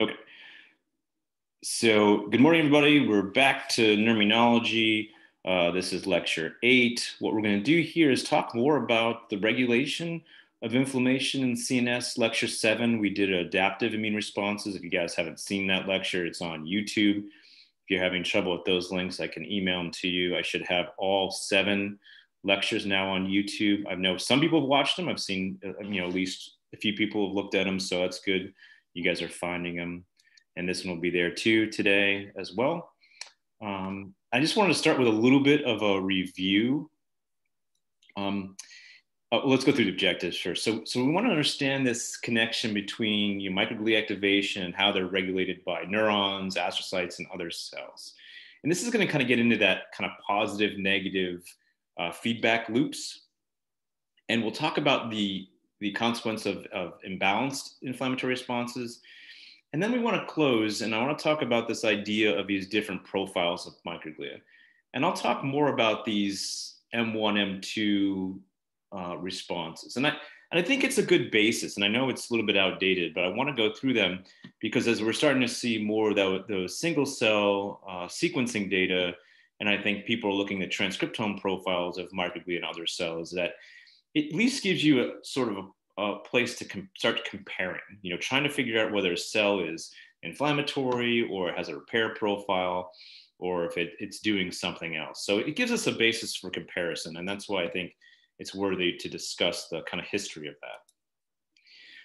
Okay. So, good morning, everybody. We're back to Neuroimmunology. Uh, this is lecture eight. What we're going to do here is talk more about the regulation of inflammation in CNS. Lecture seven, we did adaptive immune responses. If you guys haven't seen that lecture, it's on YouTube. If you're having trouble with those links, I can email them to you. I should have all seven lectures now on YouTube. I know some people have watched them. I've seen, uh, you know, at least a few people have looked at them, so that's good. You guys are finding them, and this one will be there too today as well. Um, I just wanted to start with a little bit of a review. Um, uh, let's go through the objectives first. So, so we want to understand this connection between you microglia activation and how they're regulated by neurons, astrocytes, and other cells. And this is going to kind of get into that kind of positive, negative uh, feedback loops. And we'll talk about the, the consequence of, of imbalanced inflammatory responses. And then we want to close, and I want to talk about this idea of these different profiles of microglia. And I'll talk more about these M1, M2 uh, responses. And I, and I think it's a good basis. And I know it's a little bit outdated, but I want to go through them because as we're starting to see more of the, single cell uh, sequencing data, and I think people are looking at transcriptome profiles of microglia and other cells, that it at least gives you a sort of a, a place to com- start comparing, you know, trying to figure out whether a cell is inflammatory or has a repair profile or if it, it's doing something else. So it gives us a basis for comparison. And that's why I think it's worthy to discuss the kind of history of that.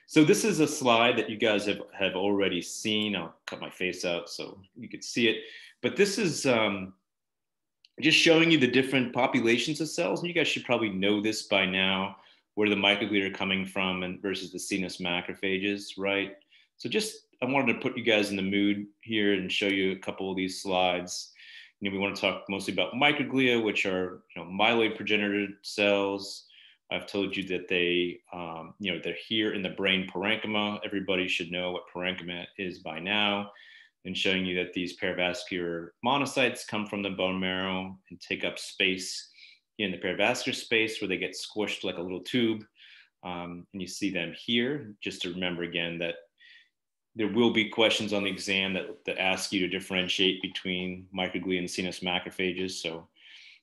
So this is a slide that you guys have, have already seen. I'll cut my face out so you could see it. But this is um, just showing you the different populations of cells. And you guys should probably know this by now, where the microglia are coming from and versus the CNS macrophages, right? So just, I wanted to put you guys in the mood here and show you a couple of these slides you know, we want to talk mostly about microglia, which are you know, myeloid progenitor cells. I've told you that they, um, you know, they're here in the brain parenchyma. Everybody should know what parenchyma is by now, and showing you that these perivascular monocytes come from the bone marrow and take up space in the perivascular space where they get squished like a little tube. Um, and you see them here. Just to remember again that there will be questions on the exam that, that ask you to differentiate between microglia and CNS macrophages. So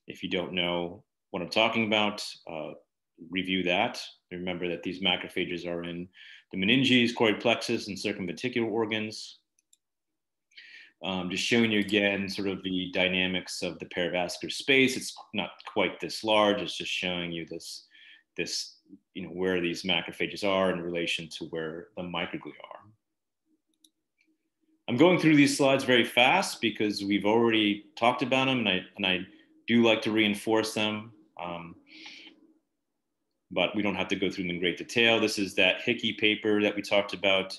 if you don't know what I'm talking about, uh, review that. Remember that these macrophages are in the meninges, choroid plexus, and circumventricular organs. Um, just showing you again sort of the dynamics of the perivascular space. It's not quite this large. It's just showing you this, this, you know, where these macrophages are in relation to where the microglia are. I'm going through these slides very fast because we've already talked about them and I, and I do like to reinforce them. Um, but we don't have to go through them in great detail. This is that Hickey paper that we talked about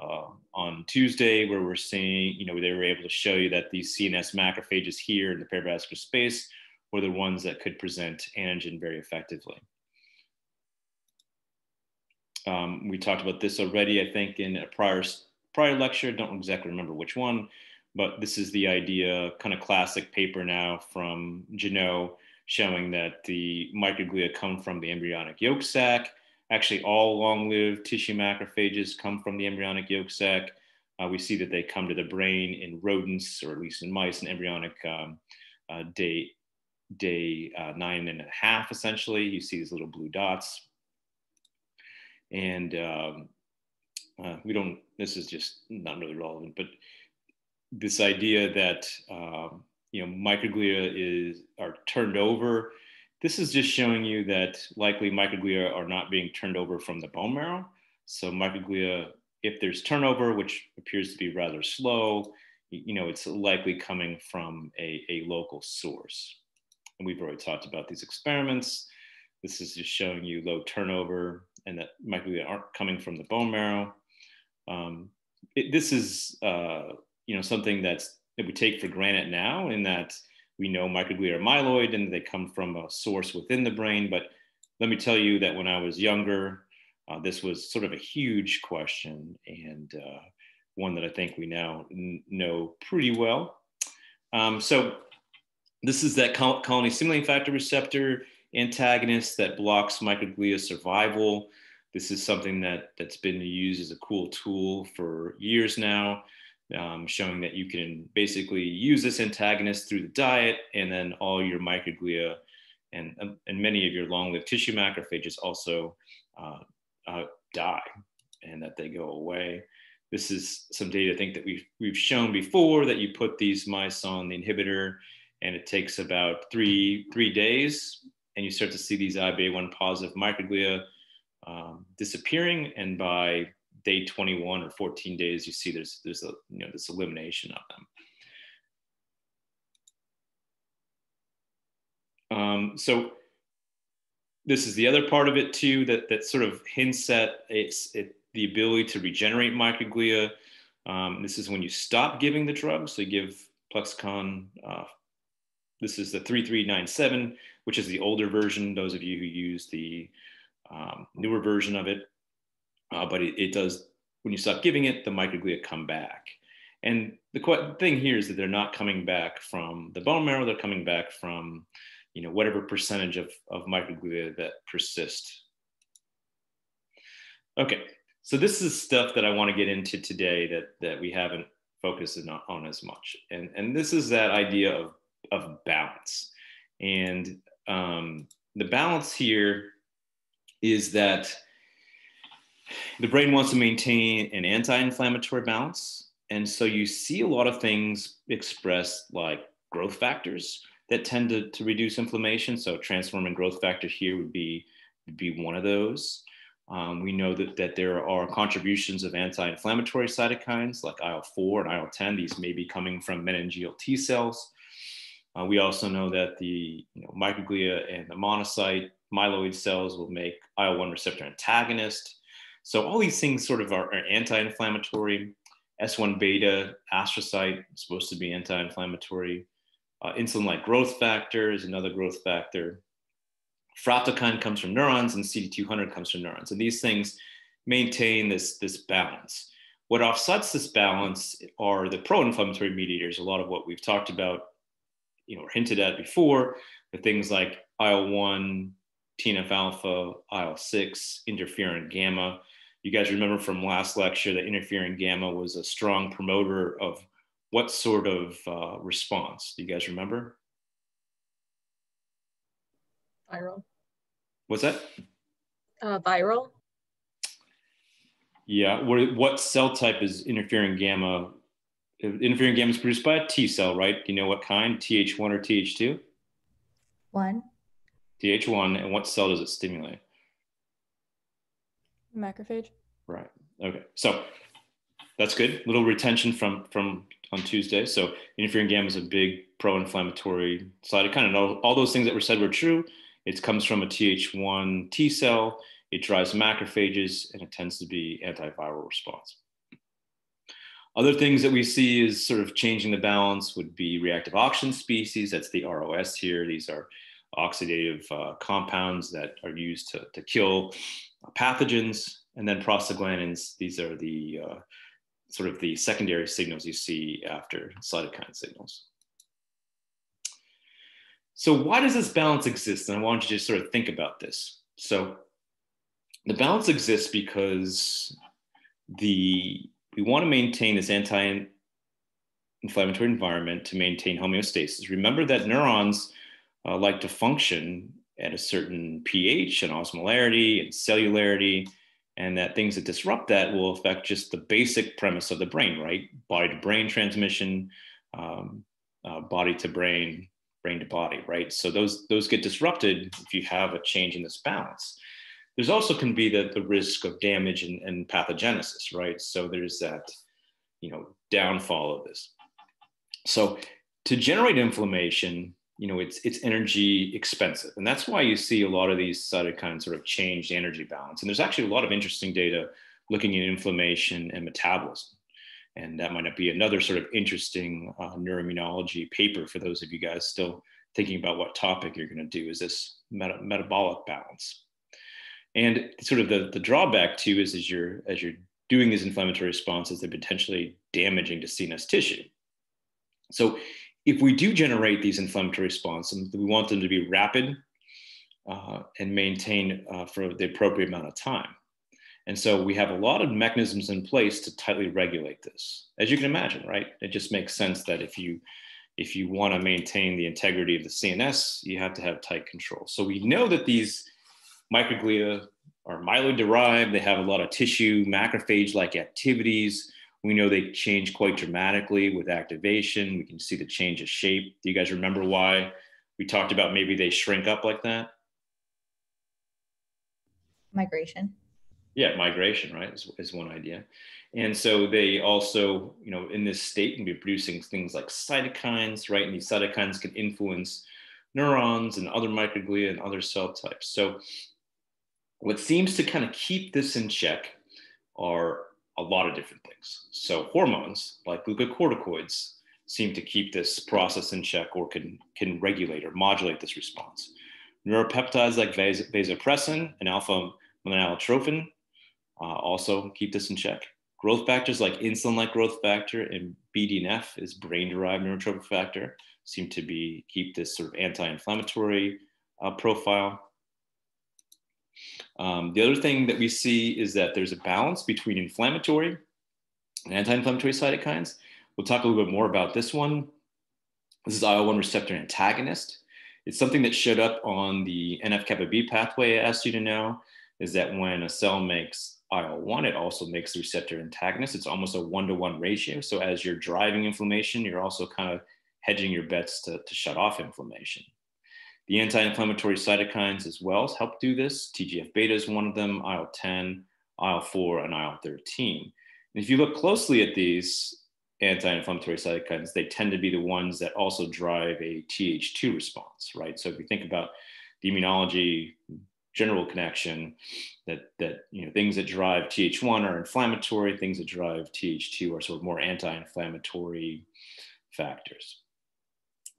uh, on Tuesday, where we're seeing, you know, they were able to show you that these CNS macrophages here in the perivascular space were the ones that could present antigen very effectively. Um, we talked about this already, I think, in a prior prior lecture, don't exactly remember which one, but this is the idea, kind of classic paper now from Ginhoux showing that the microglia come from the embryonic yolk sac. Actually, all long-lived tissue macrophages come from the embryonic yolk sac. Uh, we see that they come to the brain in rodents, or at least in mice, in embryonic um, uh, day, day uh, nine and a half, essentially. You see these little blue dots. And um, uh, we don't, this is just not really relevant, but this idea that, um, you know, microglia is, are turned over. This is just showing you that likely microglia are not being turned over from the bone marrow. So microglia, if there's turnover, which appears to be rather slow, you know, it's likely coming from a, a local source. And we've already talked about these experiments. This is just showing you low turnover and that microglia aren't coming from the bone marrow um, it, this is uh, you know something that's that we take for granted now in that we know microglia are myeloid and they come from a source within the brain but let me tell you that when i was younger uh, this was sort of a huge question and uh, one that i think we now n- know pretty well. Um, so this is that col- colony stimulating factor receptor antagonist that blocks microglia survival. This is something that that's been used as a cool tool for years now, um, showing that you can basically use this antagonist through the diet, and then all your microglia and and many of your long-lived tissue macrophages also uh, uh, die, and that they go away. This is some data I think that we've we've shown before that you put these mice on the inhibitor, and it takes about three three days, and you start to see these IBA1 positive microglia um, disappearing, and by day 21 or 14 days, you see there's there's a you know this elimination of them. Um, so this is the other part of it too that that sort of hints at it's it, the ability to regenerate microglia. Um, this is when you stop giving the drug. So you give Plexxikon. Uh, this is the 3397, which is the older version. Those of you who use the um, newer version of it, uh, but it, it, does when you stop giving it, the microglia come back. And the thing here is that they're not coming back from the bone marrow; they're coming back from, you know, whatever percentage of, of microglia that persist. Okay, so this is stuff that I want to get into today that that we haven't focused on, on as much, and and this is that idea of of balance, and um, the balance here is that the brain wants to maintain an anti-inflammatory balance, and so you see a lot of things expressed like growth factors that tend to, to reduce inflammation. So transforming growth factor here would be would be one of those. Um, we know that, that there are contributions of anti-inflammatory cytokines like IL-4 and IL-10. These may be coming from meningeal T cells. Uh, we also know that the you know, microglia and the monocyte myeloid cells will make IL-1 receptor antagonist. So all these things sort of are, are anti-inflammatory. S1 beta astrocyte supposed to be anti-inflammatory. Uh, insulin-like growth factor is another growth factor. Fractalkine comes from neurons and CD200 comes from neurons. And these things maintain this, this balance. What offsets this balance are the pro-inflammatory mediators, a lot of what we've talked about, you know, or hinted at before, the things like IL-1, TNF alpha, IL-6, interferon gamma. You guys remember from last lecture that interferon gamma was a strong promoter of what sort of uh, response? Do you guys remember? Viral. What's that? Uh, viral. Yeah. What, what cell type is interferon gamma? Interferon gamma is produced by a T cell, right? Do you know what kind? TH1 or TH2? One. TH1, and what cell does it stimulate? Macrophage. Right. Okay. So that's good. Little retention from from on Tuesday. So interferon gamma is a big pro-inflammatory cytokine, and all, all those things that were said were true. It comes from a Th1 T cell. It drives macrophages and it tends to be antiviral response. Other things that we see is sort of changing the balance would be reactive oxygen species. That's the ROS here. These are oxidative uh, compounds that are used to, to kill pathogens. And then prostaglandins, these are the uh, sort of the secondary signals you see after cytokine signals. So why does this balance exist? And I want you to sort of think about this. So the balance exists because the we want to maintain this anti-inflammatory environment to maintain homeostasis. Remember that neurons uh, like to function at a certain pH and osmolarity and cellularity, and that things that disrupt that will affect just the basic premise of the brain, right? Body to brain transmission, um, uh, body to brain, brain to body, right? So those those get disrupted if you have a change in this balance. There's also can be the, the risk of damage and, and pathogenesis, right? So there's that, you know, downfall of this. So to generate inflammation, you know, it's it's energy expensive, and that's why you see a lot of these cytokines sort of change the energy balance. And there's actually a lot of interesting data looking at inflammation and metabolism. And that might be another sort of interesting uh, neuroimmunology paper for those of you guys still thinking about what topic you're going to do is this meta- metabolic balance. And sort of the, the drawback too is as you're as you're doing these inflammatory responses they're potentially damaging to cns tissue. So if we do generate these inflammatory responses we want them to be rapid uh, and maintain uh, for the appropriate amount of time And so we have a lot of mechanisms in place to tightly regulate this. As you can imagine, right? It just makes sense that if you if you want to maintain the integrity of the CNS, you have to have tight control. So we know that these microglia are myeloid derived. They have a lot of tissue macrophage like activities. We know they change quite dramatically with activation. We can see the change of shape. Do you guys remember why we talked about maybe they shrink up like that? Migration. Yeah, migration, right, is, is one idea. And so they also, you know, in this state can be producing things like cytokines, right? And these cytokines can influence neurons and other microglia and other cell types. So what seems to kind of keep this in check are a lot of different things. So hormones like glucocorticoids seem to keep this process in check or can, can regulate or modulate this response. Neuropeptides like vas- vasopressin and alpha melanotropin uh, also keep this in check. Growth factors like insulin-like growth factor and BDNF is brain-derived neurotrophic factor seem to be keep this sort of anti-inflammatory uh, profile. Um, the other thing that we see is that there's a balance between inflammatory and anti-inflammatory cytokines. We'll talk a little bit more about this one. This is IL-1 receptor antagonist. It's something that showed up on the NF-kappa B pathway I asked you to know, is that when a cell makes IL-1, it also makes the receptor antagonist. It's almost a one-to-one ratio. So as you're driving inflammation, you're also kind of hedging your bets to, to shut off inflammation. The anti-inflammatory cytokines as well help do this. TGF beta is one of them, IL-10, IL-4, and IL-13. And if you look closely at these anti-inflammatory cytokines, they tend to be the ones that also drive a Th2 response, right? So if you think about the immunology general connection that that you know things that drive Th1 are inflammatory, things that drive Th2 are sort of more anti-inflammatory factors.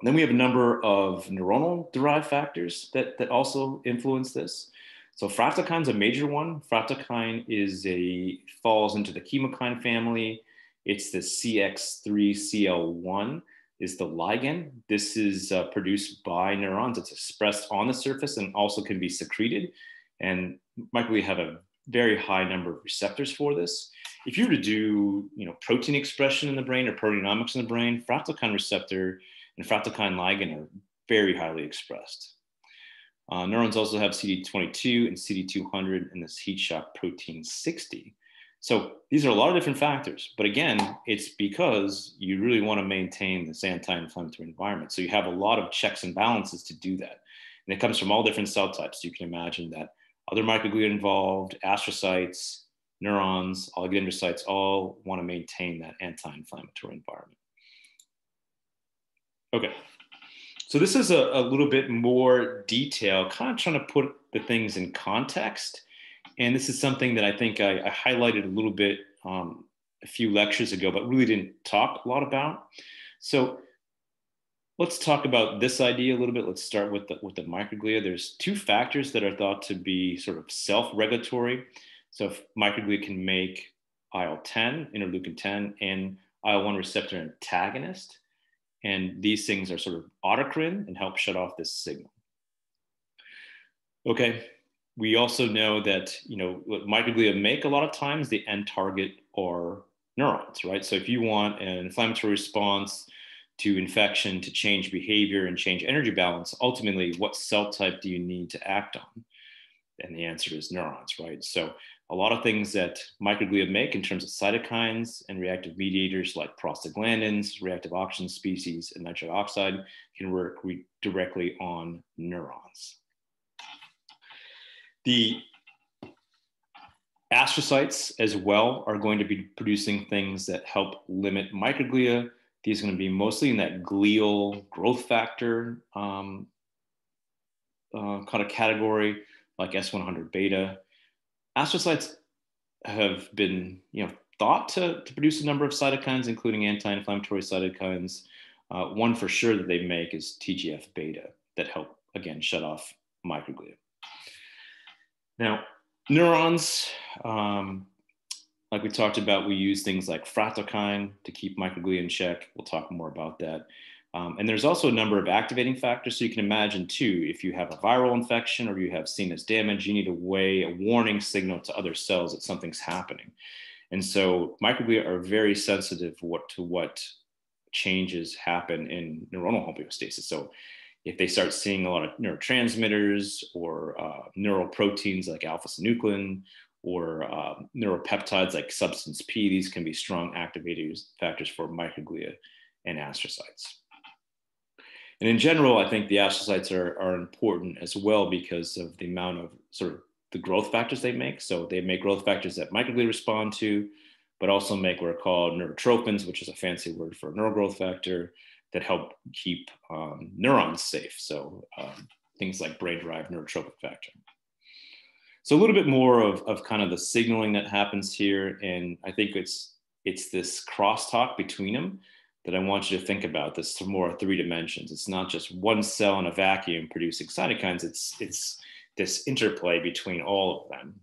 Then we have a number of neuronal derived factors that, that also influence this. So fractalkine is a major one. Fractalkine is a falls into the chemokine family. It's the CX3CL1 is the ligand. This is uh, produced by neurons. It's expressed on the surface and also can be secreted. And microglia have a very high number of receptors for this. If you were to do, you know, protein expression in the brain or proteomics in the brain, fractalkine receptor and fractalkine ligand are very highly expressed. Uh, neurons also have CD22 and CD200 and this heat shock protein 60. So these are a lot of different factors, but again, it's because you really want to maintain this anti-inflammatory environment. So you have a lot of checks and balances to do that. And it comes from all different cell types. You can imagine that other microglia involved, astrocytes, neurons, oligodendrocytes all want to maintain that anti-inflammatory environment. Okay, so this is a, a little bit more detail, kind of trying to put the things in context and this is something that I think I, I highlighted a little bit um, a few lectures ago, but really didn't talk a lot about. So let's talk about this idea a little bit. Let's start with the, with the microglia. There's two factors that are thought to be sort of self-regulatory. So microglia can make IL-10, interleukin 10, and IL-1 receptor antagonist. And these things are sort of autocrine and help shut off this signal. Okay, we also know that you know what microglia make a lot of times the end target are neurons right? So if you want an inflammatory response to infection to change behavior and change energy balance ultimately what cell type do you need to act on? And the answer is neurons right? So a lot of things that microglia make in terms of cytokines and reactive mediators like prostaglandins reactive oxygen species and nitric oxide can work directly on neurons the astrocytes as well are going to be producing things that help limit microglia. These are going to be mostly in that glial growth factor um, uh, kind of category, like S100 beta. Astrocytes have been, you know, thought to, to produce a number of cytokines, including anti-inflammatory cytokines. Uh, one for sure that they make is TGF beta that help, again, shut off microglia. Now, neurons, um, like we talked about, we use things like fractalkine to keep microglia in check. We'll talk more about that. Um, and there's also a number of activating factors. So you can imagine too, if you have a viral infection or you have CNS damage, you need a way, a warning signal to other cells that something's happening. And so microglia are very sensitive what, to what changes happen in neuronal homeostasis. So if they start seeing a lot of neurotransmitters or uh, neural proteins like alpha synuclein or uh, neuropeptides like substance P, these can be strong activators factors for microglia and astrocytes. And in general, I think the astrocytes are, are important as well because of the amount of sort of the growth factors they make. So they make growth factors that microglia respond to, but also make what are called neurotrophins, which is a fancy word for a neural growth factor that help keep um, neurons safe. So um, things like brain-derived neurotrophic factor. So a little bit more of, of kind of the signaling that happens here. And I think it's, it's this crosstalk between them that I want you to think about this to more three dimensions. It's not just one cell in a vacuum producing cytokines. It's, it's this interplay between all of them,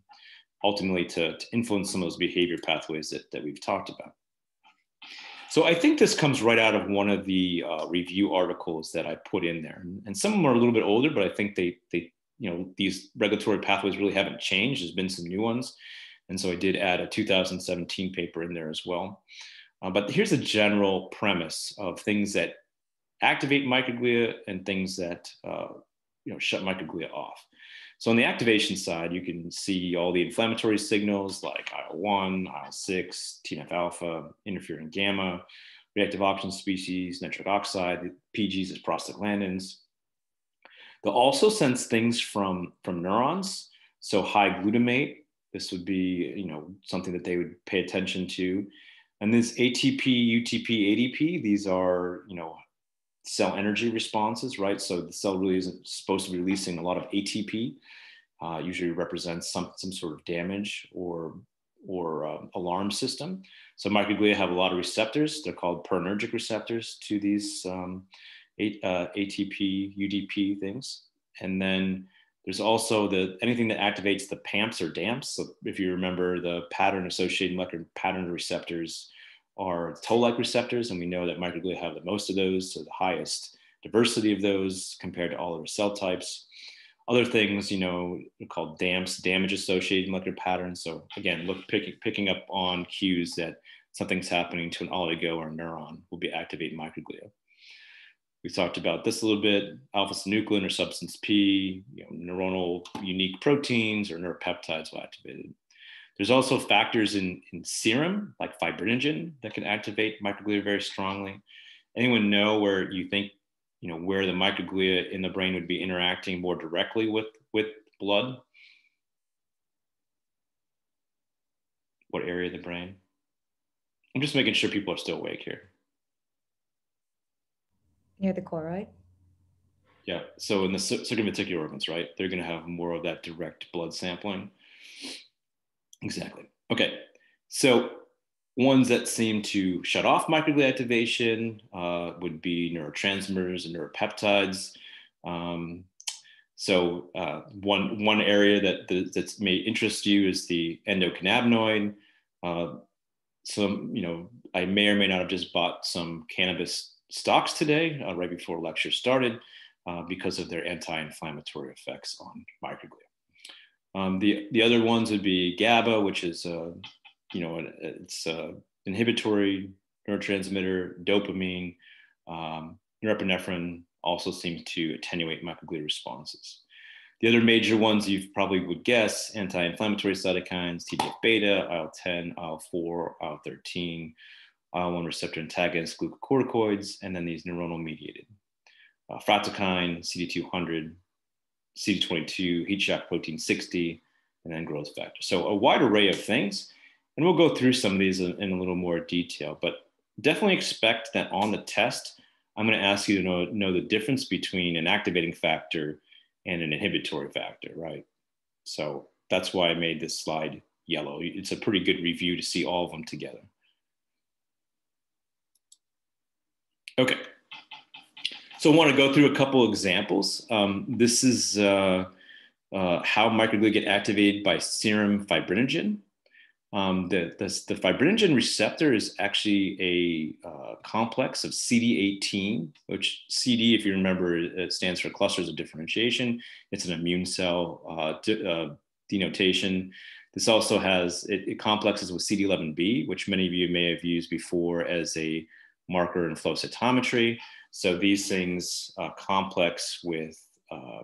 ultimately to, to influence some of those behavior pathways that, that we've talked about. So I think this comes right out of one of the uh, review articles that I put in there. And some of them are a little bit older, but I think they, they, you know, these regulatory pathways really haven't changed. There's been some new ones. And so I did add a 2017 paper in there as well. Uh, but here's a general premise of things that activate microglia and things that, uh, you know, shut microglia off. So on the activation side, you can see all the inflammatory signals like IL-1, IL-6, TNF-alpha, interferon gamma, reactive oxygen species, nitric oxide, PGs as prostaglandins. They'll also sense things from, from neurons. So high glutamate, this would be you know, something that they would pay attention to. And this ATP, UTP, ADP, these are you know, cell energy responses, right? So the cell really isn't supposed to be releasing a lot of ATP. Uh, usually represents some some sort of damage or or uh, alarm system. So microglia have a lot of receptors. They're called purinergic receptors to these um, a, uh, ATP, UDP things. And then there's also the anything that activates the PAMPs or DAMPs. So if you remember the pattern associated molecular pattern receptors are toll-like receptors, and we know that microglia have the most of those, so the highest diversity of those compared to all other cell types. Other things, you know, called DAMPs, damage-associated molecular patterns. So again, look picking picking up on cues that something's happening to an oligo or a neuron will be activating microglia. We talked about this a little bit, alpha-synuclein or substance P, you know, neuronal unique proteins or neuropeptides will activate. There's also factors in, in serum, like fibrinogen, that can activate microglia very strongly. Anyone know where you think, you know, where the microglia in the brain would be interacting more directly with, with blood? What area of the brain? I'm just making sure people are still awake here. Near the choroid? Yeah, so in the circumventricular organs, right? They're going to have more of that direct blood sampling. Exactly. Okay. So ones that seem to shut off microglia activation uh, would be neurotransmitters and neuropeptides. Um, so uh, one one area that that may interest you is the endocannabinoid. Uh, some you know I may or may not have just bought some cannabis stocks today uh, right before lecture started uh, because of their anti-inflammatory effects on microglia. Um, the the other ones would be GABA, which is uh, you know it's uh, inhibitory neurotransmitter, dopamine, um, norepinephrine also seems to attenuate microglia responses. The other major ones you probably would guess anti-inflammatory cytokines, TGF beta, IL-10, IL-4, IL-13, IL-1 receptor antagonists, glucocorticoids, and then these neuronal mediated. Uh, fractalkine, CD200, CD22, heat shock protein 60, and then growth factor. So a wide array of things. And we'll go through some of these in, in a little more detail, but definitely expect that on the test, I'm going to ask you to know, know the difference between an activating factor and an inhibitory factor, right? So that's why I made this slide yellow. It's a pretty good review to see all of them together. Okay, so I want to go through a couple examples. Um, this is uh, uh, how microglia get activated by serum fibrinogen. Um, the, the, the, fibrinogen receptor is actually a uh, complex of CD18, which CD, if you remember, it stands for clusters of differentiation. It's an immune cell uh, uh, denotation. This also has, it, it, complexes with CD11B, which many of you may have used before as a marker and flow cytometry. So these things uh, complex with uh,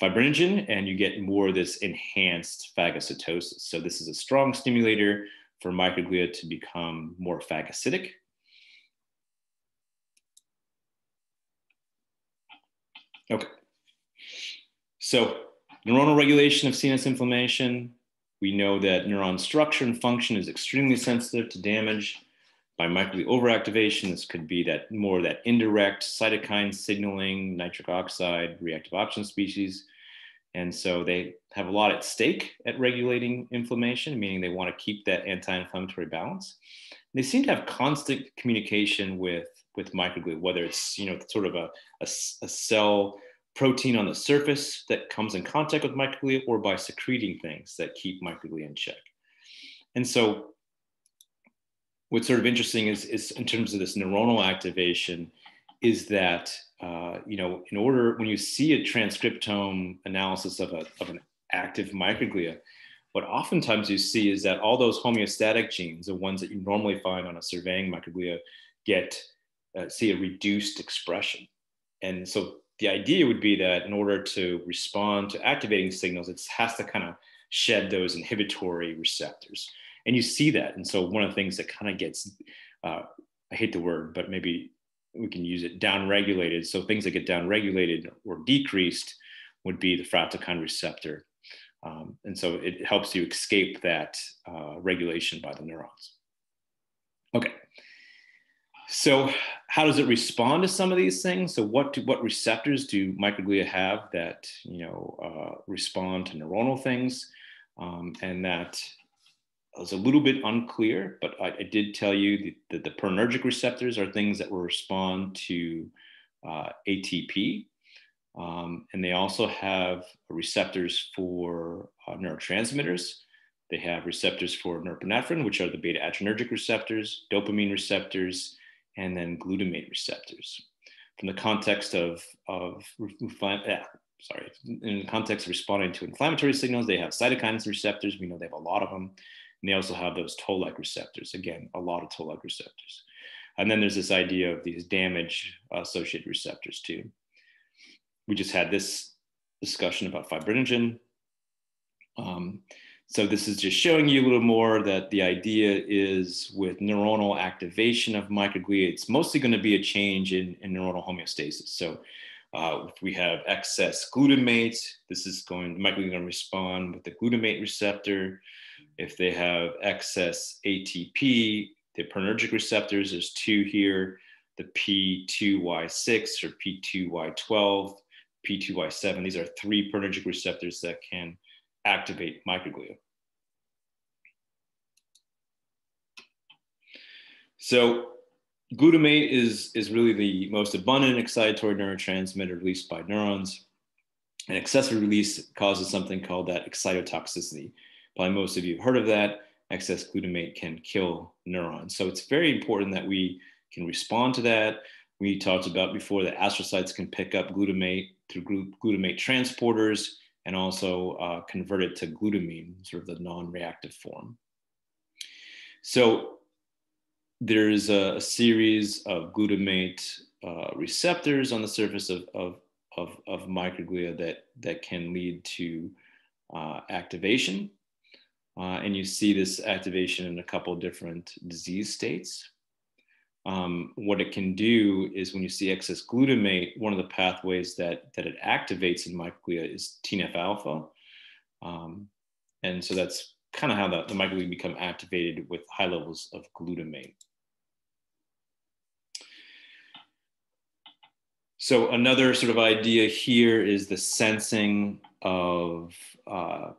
fibrinogen and you get more of this enhanced phagocytosis. So this is a strong stimulator for microglia to become more phagocytic. Okay. So neuronal regulation of CNS inflammation. We know that neuron structure and function is extremely sensitive to damage by microglia overactivation. This could be that more that indirect cytokine signaling, nitric oxide, reactive oxygen species. And so they have a lot at stake at regulating inflammation, meaning they want to keep that anti-inflammatory balance. And they seem to have constant communication with, with microglia, whether it's you know sort of a, a, a cell protein on the surface that comes in contact with microglia or by secreting things that keep microglia in check. And so what's sort of interesting is, is in terms of this neuronal activation is that uh, you know in order when you see a transcriptome analysis of, a, of an active microglia what oftentimes you see is that all those homeostatic genes the ones that you normally find on a surveying microglia get uh, see a reduced expression. And so the idea would be that in order to respond to activating signals it has to kind of shed those inhibitory receptors and you see that. And so one of the things that kind of gets, uh, I hate the word, but maybe we can use it downregulated. So things that get downregulated or decreased would be the fractalkine receptor. Um, and so it helps you escape that uh, regulation by the neurons. Okay. So how does it respond to some of these things? So what do, what receptors do microglia have that you know uh, respond to neuronal things, um, and that was a little bit unclear, but I, I did tell you that the purinergic receptors are things that will respond to uh, ATP. Um, and they also have receptors for uh, neurotransmitters. They have receptors for norepinephrine, which are the beta adrenergic receptors, dopamine receptors, and then glutamate receptors. From the context of, of yeah, sorry, in the context of responding to inflammatory signals, they have cytokines receptors. We know they have a lot of them. And they also have those toll-like receptors. Again, a lot of toll-like receptors. And then there's this idea of these damage associated receptors too. We just had this discussion about fibrinogen. Um, so this is just showing you a little more that the idea is with neuronal activation of microglia, it's mostly going to be a change in, in neuronal homeostasis. So uh, if we have excess glutamate, this is going, microglia going to respond with the glutamate receptor. If they have excess ATP, the purinergic receptors, there's two here, the P2Y6 or P2Y12, P2Y7. These are three purinergic receptors that can activate microglia. So glutamate is, is really the most abundant excitatory neurotransmitter released by neurons. And excessive release causes something called that excitotoxicity. Probably most of you have heard of that. Excess glutamate can kill neurons. So it's very important that we can respond to that. We talked about before that astrocytes can pick up glutamate through glutamate transporters and also uh, convert it to glutamine, sort of the non-reactive form. So there's a, a series of glutamate uh, receptors on the surface of, of, of, of, microglia that, that can lead to uh, activation uh, and you see this activation in a couple different disease states. Um, what it can do is when you see excess glutamate, one of the pathways that, that it activates in microglia is TNF alpha. Um, and so that's kind of how the, the microglia become activated with high levels of glutamate. So another sort of idea here is the sensing of uh,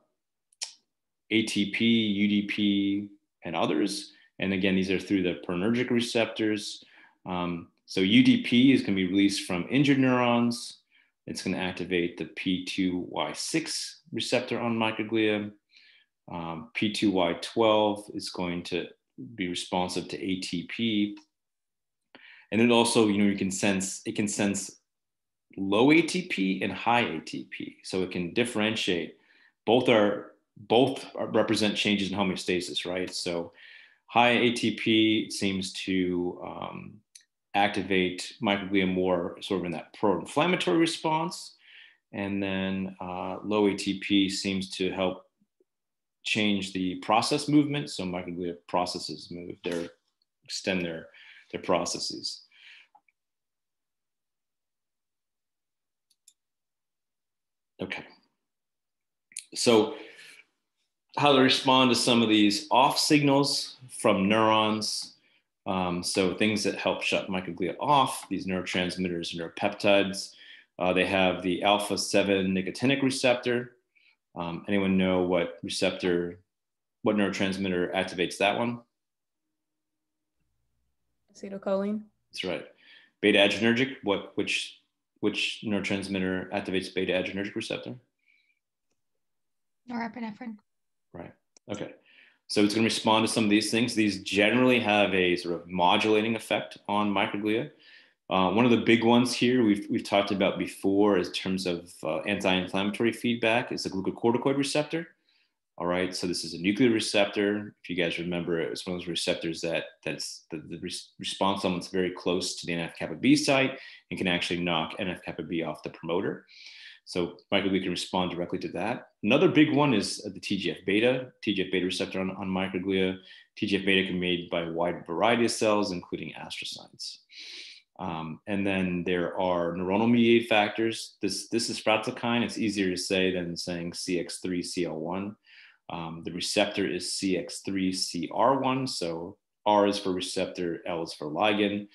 ATP, UDP, and others. And again, these are through the purinergic receptors. Um, so UDP is going to be released from injured neurons. It's going to activate the P2Y6 receptor on microglia. Um, P2Y12 is going to be responsive to ATP. And then also, you know, you can sense, it can sense low ATP and high ATP. So it can differentiate. Both are, both represent changes in homeostasis, right? So high ATP seems to um, activate microglia more sort of in that pro-inflammatory response. And then uh, low ATP seems to help change the process movement. So microglia processes move, their extend their, their processes. Okay. So how to respond to some of these off signals from neurons. Um, so things that help shut microglia off, these neurotransmitters, and neuropeptides. Uh, they have the alpha 7 nicotinic receptor. Um, anyone know what receptor, what neurotransmitter activates that one? Acetylcholine. That's right. Beta adrenergic, what, which, which neurotransmitter activates beta adrenergic receptor? Norepinephrine. Right. Okay. So it's going to respond to some of these things. These generally have a sort of modulating effect on microglia. Uh, one of the big ones here we've, we've talked about before in terms of uh, anti-inflammatory feedback is the glucocorticoid receptor. All right, so this is a nuclear receptor. If you guys remember, it's one of those receptors that that's the, the response on it's very close to the NF-kappa B site and can actually knock NF-kappa B off the promoter. So microglia can respond directly to that. Another big one is the TGF beta, TGF beta receptor on, on microglia. TGF beta can be made by a wide variety of cells, including astrocytes. Um, and then there are neuronal mediated factors. This, this is fractalkine. It's easier to say than saying CX3CL1. Um, the receptor is CX3CR1. So R is for receptor, L is for ligand.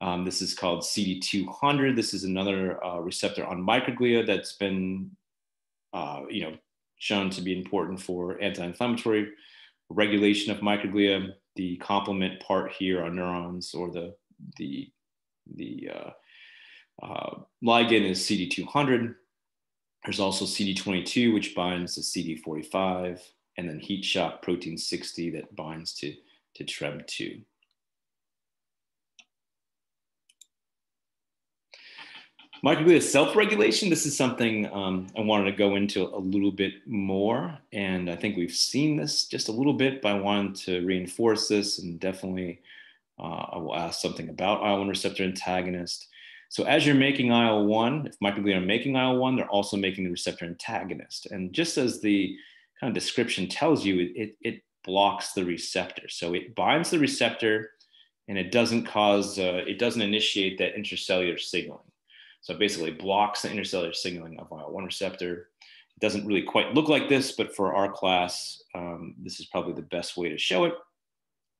Um, this is called CD200. This is another uh, receptor on microglia that's been, uh, you know, shown to be important for anti-inflammatory regulation of microglia. The complement part here are neurons, or the the the uh, uh ligand is CD200. There's also CD22, which binds to CD45, and then heat shock protein 60 that binds to to TREM2. Microglia self-regulation, this is something um, I wanted to go into a little bit more. And I think we've seen this just a little bit, but I wanted to reinforce this and definitely uh, I will ask something about IL-1 receptor antagonist. So as you're making IL-1, if microglia are making IL-1, they're also making the receptor antagonist. And just as the kind of description tells you, it, it blocks the receptor. So it binds the receptor and it doesn't cause, uh, it doesn't initiate that intracellular signaling. So basically blocks the intercellular signaling of IL-1 receptor. It doesn't really quite look like this, but for our class, um, this is probably the best way to show it.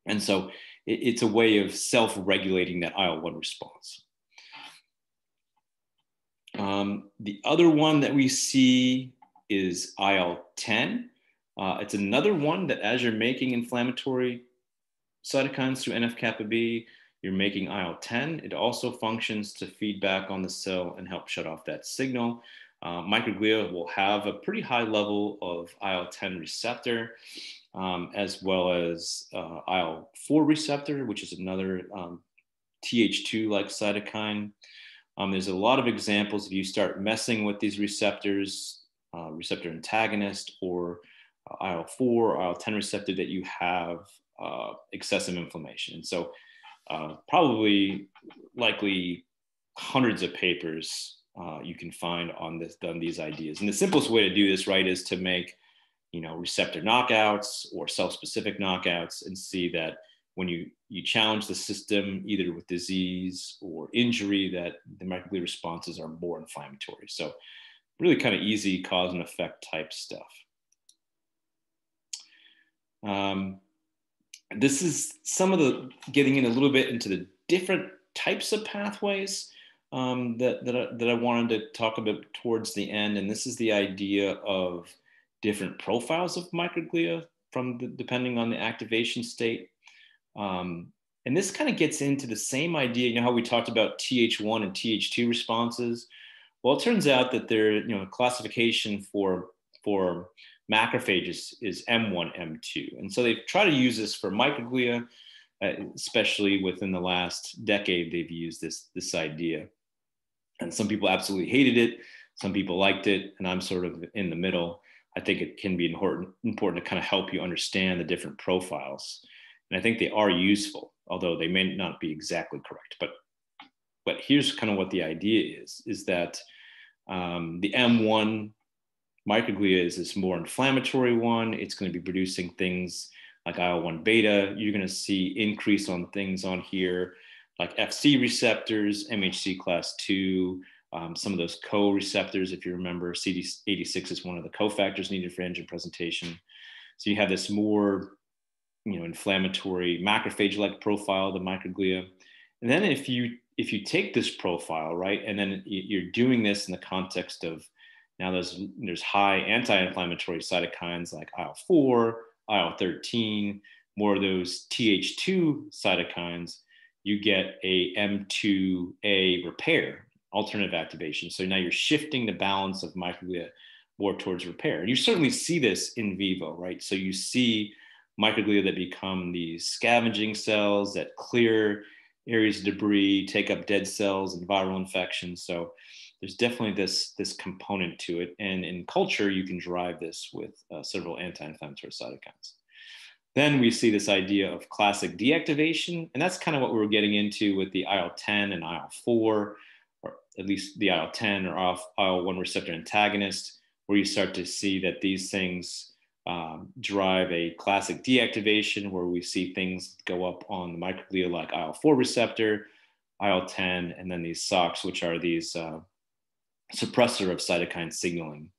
And so it, it's a way of self-regulating that IL-1 response. Um, the other one that we see is IL-10. Uh, it's another one that as you're making inflammatory cytokines through NF-kappa B, you're making IL-10. It also functions to feedback on the cell and help shut off that signal. Uh, microglia will have a pretty high level of IL-10 receptor, um, as well as uh, IL-4 receptor, which is another um, Th2-like cytokine. Um, there's a lot of examples if you start messing with these receptors, uh, receptor antagonist or uh, IL-4 IL-10 receptor that you have uh, excessive inflammation. And so uh, probably likely hundreds of papers uh, you can find on this on these ideas. And the simplest way to do this, right, is to make you know receptor knockouts or cell-specific knockouts and see that when you you challenge the system either with disease or injury that the microglia responses are more inflammatory so really kind of easy cause and effect type stuff um, this is some of the getting in a little bit into the different types of pathways um, that, that, I, that I wanted to talk about towards the end. And this is the idea of different profiles of microglia from the, depending on the activation state. Um, and this kind of gets into the same idea, you know, how we talked about TH1 and TH2 responses. Well, it turns out that there, you know, classification for, for macrophages is M1, M2. And so they've tried to use this for microglia, uh, especially within the last decade, they've used this, this idea. And some people absolutely hated it. Some people liked it. And I'm sort of in the middle. I think it can be important, important to kind of help you understand the different profiles. And I think they are useful, although they may not be exactly correct. But, but here's kind of what the idea is, is that um, the M1 microglia is this more inflammatory one. It's going to be producing things like IL-1 beta. You're going to see increase on things on here like FC receptors, MHC class 2, um, some of those co-receptors, if you remember, CD86 is one of the cofactors needed for antigen presentation. So you have this more, you know, inflammatory macrophage-like profile the microglia. And then if you if you take this profile, right, and then you're doing this in the context of now there's there's high anti-inflammatory cytokines like IL-4, IL-13, more of those Th2 cytokines, you get a M2A repair, alternative activation. So now you're shifting the balance of microglia more towards repair. And you certainly see this in vivo, right? So you see microglia that become these scavenging cells that clear areas of debris, take up dead cells and viral infections. So there's definitely this, this component to it. And in culture, you can drive this with uh, several anti-inflammatory cytokines. Then we see this idea of classic deactivation, and that's kind of what we are getting into with the IL-10 and IL-4, or at least the IL-10 or IL-1 receptor antagonist, where you start to see that these things um, drive a classic deactivation, where we see things go up on the microglia like IL-4 receptor, IL-10, and then these SOCS, which are these uh, suppressor of cytokine signaling.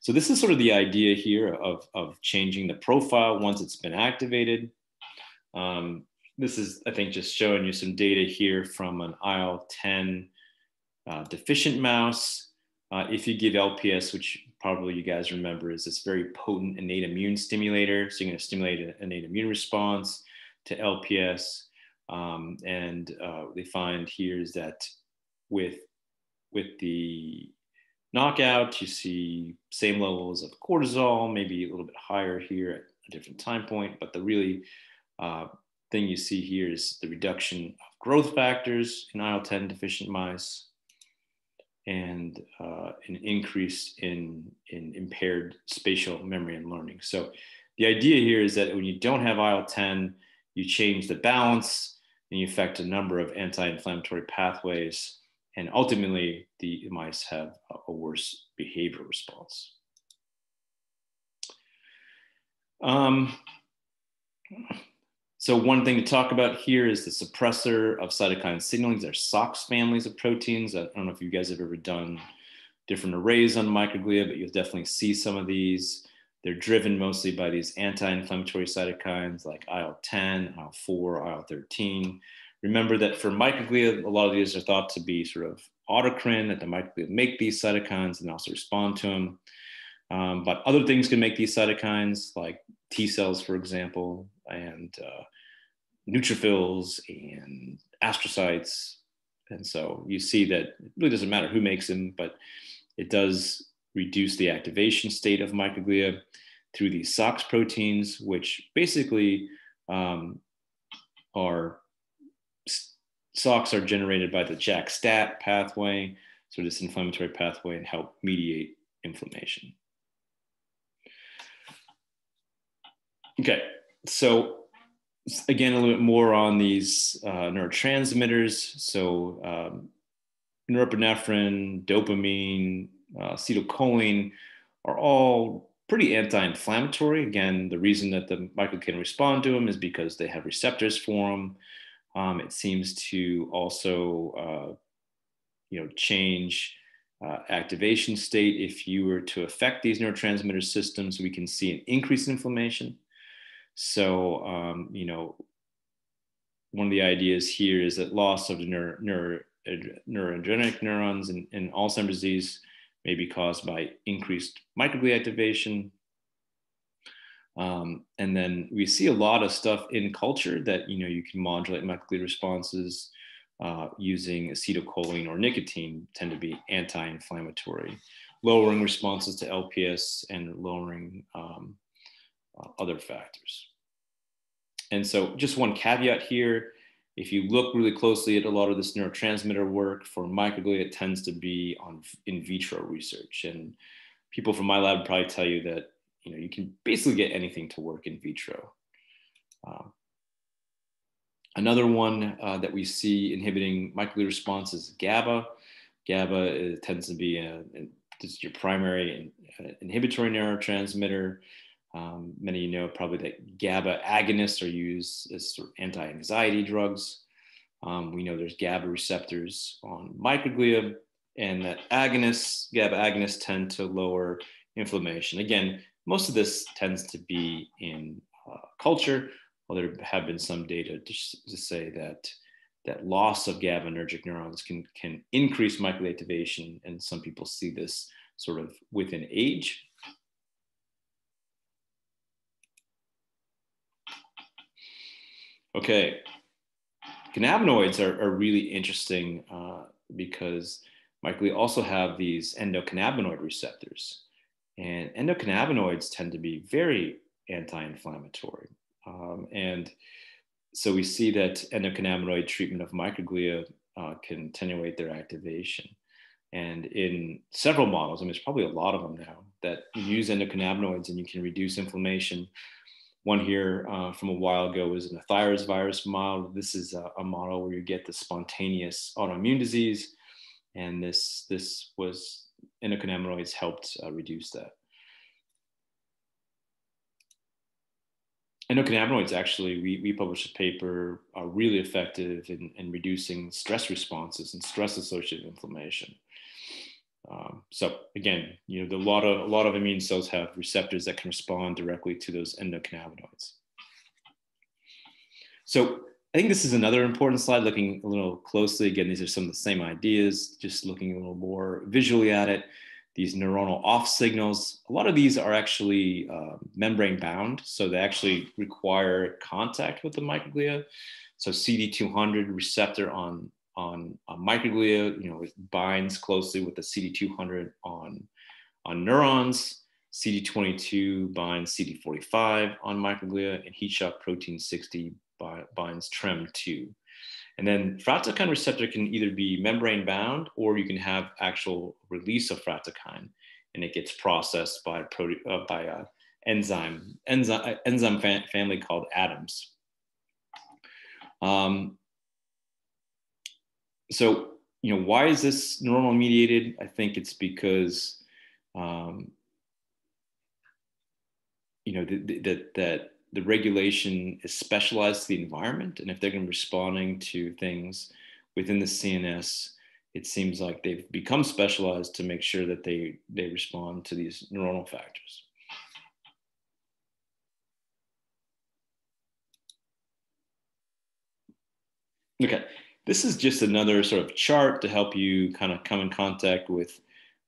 So this is sort of the idea here of, of changing the profile once it's been activated. Um, this is, I think, just showing you some data here from an IL-10 uh, deficient mouse. Uh, if you give LPS, which probably you guys remember is this very potent innate immune stimulator. So you're gonna stimulate an innate immune response to LPS. Um, and uh, they find here is that with, with the knockout, you see same levels of cortisol, maybe a little bit higher here at a different time point. But the really uh, thing you see here is the reduction of growth factors in IL-10 deficient mice and uh, an increase in, in impaired spatial memory and learning. So the idea here is that when you don't have IL-10, you change the balance and you affect a number of anti-inflammatory pathways and ultimately the mice have a worse behavior response. Um, so one thing to talk about here is the suppressor of cytokine signaling. There's SOCS families of proteins. I don't know if you guys have ever done different arrays on microglia, but you'll definitely see some of these. They're driven mostly by these anti-inflammatory cytokines like IL-10, IL-4, IL-13. Remember that for microglia, a lot of these are thought to be sort of autocrine, that the microglia make these cytokines and also respond to them. Um, but other things can make these cytokines, like T cells, for example, and uh, neutrophils and astrocytes. And so you see that it really doesn't matter who makes them, but it does reduce the activation state of microglia through these SOCS proteins, which basically um, are SOCS are generated by the JAK-STAT pathway, so this inflammatory pathway, and help mediate inflammation. Okay, so again, a little bit more on these uh, neurotransmitters. So um, norepinephrine, dopamine, uh, acetylcholine are all pretty anti-inflammatory. Again, the reason that the microbe can respond to them is because they have receptors for them. Um, it seems to also, uh, you know, change uh, activation state. If you were to affect these neurotransmitter systems, we can see an increase in inflammation. So, um, you know, one of the ideas here is that loss of the neuro, neuro, neurogenic neurons in, in Alzheimer's disease may be caused by increased microglia activation, um, and then we see a lot of stuff in culture that you know you can modulate microglia responses uh, using acetylcholine or nicotine tend to be anti-inflammatory. lowering responses to LPS and lowering um, uh, other factors. And so, just one caveat here if you look really closely at a lot of this neurotransmitter work for microglia, it tends to be on in vitro research. And people from my lab probably tell you that you know you can basically get anything to work in vitro. Uh, another one uh, that we see inhibiting microglia response is GABA. GABA tends to be a, a, your primary uh, inhibitory neurotransmitter. Um, many you know probably that GABA agonists are used as sort of anti-anxiety drugs. Um, we know there's GABA receptors on microglia, and that agonists, GABA agonists, tend to lower inflammation. Again, most of this tends to be in uh, culture, well, there have been some data to, to say that that loss of GABAergic neurons can, can increase microglia activation, and some people see this sort of within age. Okay, cannabinoids are, are really interesting uh, because we also have these endocannabinoid receptors. And endocannabinoids tend to be very anti-inflammatory. Um, and so we see that endocannabinoid treatment of microglia uh, can attenuate their activation. And in several models, I mean, there's probably a lot of them now that use endocannabinoids and you can reduce inflammation one here uh, from a while ago was an Theiler's virus model. This is a, a, model where you get the spontaneous autoimmune disease, and this this was endocannabinoids helped uh, reduce that. Endocannabinoids actually, we, we published a paper are really effective in, in reducing stress responses and stress associated inflammation. Um, so again, you know, the, a lot of a lot of immune cells have receptors that can respond directly to those endocannabinoids. So I think this is another important slide looking a little closely. Again, these are some of the same ideas, just looking a little more visually at it. These neuronal off signals, a lot of these are actually uh, membrane bound. So they actually require contact with the microglia. So CD200 receptor on on, on microglia, you know, it binds closely with the CD200 on, on neurons. CD22 binds CD45 on microglia, and heat shock protein 60 binds TREM2. And then fractalkine receptor can either be membrane bound or you can have actual release of fractalkine and it gets processed by, prote- uh, by a enzyme, enzyme, enzyme family called ADAMs. Um, so you know why is this neuronal mediated i think it's because um, you know that that the regulation is specialized to the environment and if they're going to be responding to things within the cns it seems like they've become specialized to make sure that they they respond to these neuronal factors okay this is just another sort of chart to help you kind of come in contact with,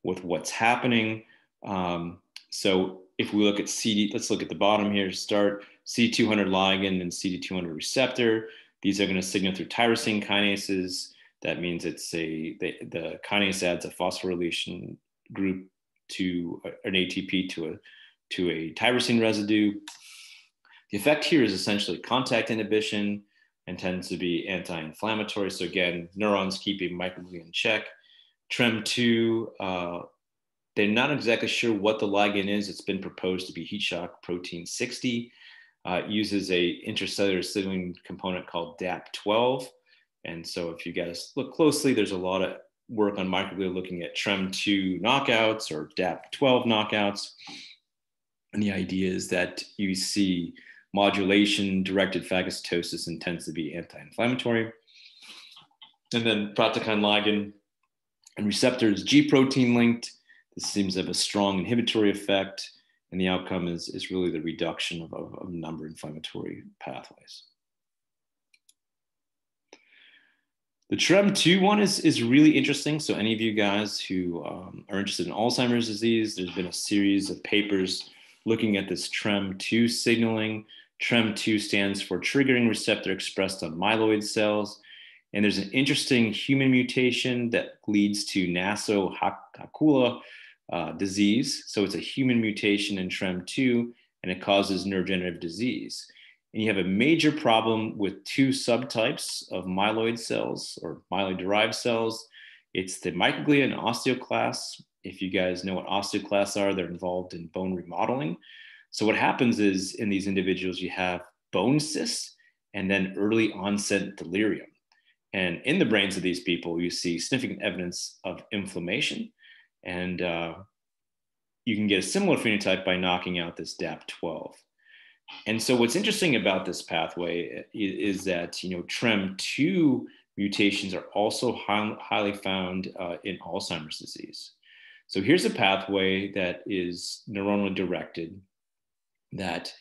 with what's happening. Um, so if we look at CD, let's look at the bottom here start, CD200 ligand and CD200 receptor. These are going to signal through tyrosine kinases. That means it's a, the, the kinase adds a phosphorylation group to an ATP to a, to a tyrosine residue. The effect here is essentially contact inhibition, and tends to be anti-inflammatory. So again, neurons keeping microglia in check. TREM2, uh, they're not exactly sure what the ligand is. It's been proposed to be heat shock protein 60. Uh, uses a intracellular signaling component called DAP12. And so if you guys look closely, there's a lot of work on microglia looking at TREM2 knockouts or DAP12 knockouts. And the idea is that you see modulation directed phagocytosis and tends to be anti-inflammatory. And then fractalkine ligand and receptors G protein linked. This seems to have a strong inhibitory effect. And the outcome is, is really the reduction of, of, of number inflammatory pathways. The TREM2 one is, is really interesting. So any of you guys who um, are interested in Alzheimer's disease, there's been a series of papers looking at this TREM2 signaling TREM2 stands for triggering receptor expressed on myeloid cells. And there's an interesting human mutation that leads to Nasu-Hakola uh, disease. So it's a human mutation in TREM2 and it causes neurodegenerative disease. And you have a major problem with two subtypes of myeloid cells or myeloid derived cells. It's the microglia and osteoclasts. If you guys know what osteoclasts are, they're involved in bone remodeling. So what happens is in these individuals, you have bone cysts and then early onset delirium. And in the brains of these people, you see significant evidence of inflammation. And uh, you can get a similar phenotype by knocking out this DAP12. And so what's interesting about this pathway is, is that, you know, TREM2 mutations are also high, highly found uh, in Alzheimer's disease. So here's a pathway that is neuronally directed that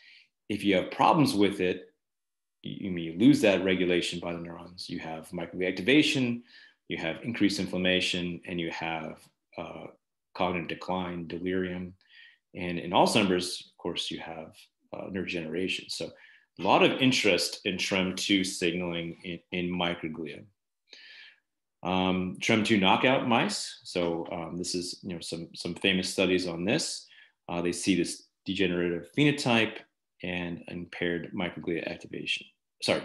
if you have problems with it, you, you lose that regulation by the neurons. You have microglia activation, you have increased inflammation, and you have uh, cognitive decline, delirium. And in Alzheimer's, of course, you have uh, neurodegeneration. So a lot of interest in TREM2 signaling in, in microglia. Um, TREM2 knockout mice. So um, this is you know some some famous studies on this. Uh, they see this degenerative phenotype and impaired microglia activation. Sorry,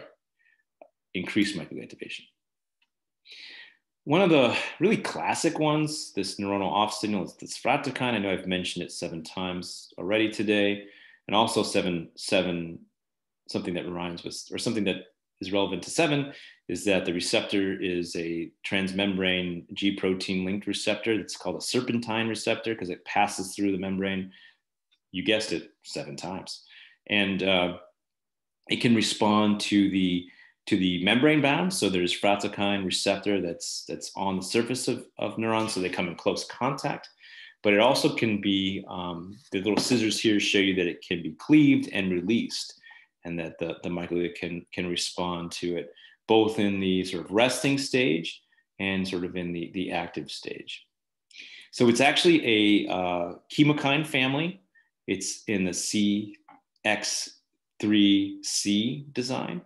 increased microglia activation. One of the really classic ones, this neuronal off signal, is this fractalkine. I know I've mentioned it seven times already today, and also seven seven something that rhymes with or something that is relevant to seven is that the receptor is a transmembrane G protein linked receptor. It's called a serpentine receptor because it passes through the membrane you guessed it, seven times. And uh, it can respond to the to the membrane bound. So there's fractalkine receptor that's that's on the surface of, of neurons, so they come in close contact. But it also can be um, the little scissors here show you that it can be cleaved and released, and that the, the microglia can can respond to it both in the sort of resting stage and sort of in the, the active stage. So it's actually a uh, chemokine family it's in the CX3C design.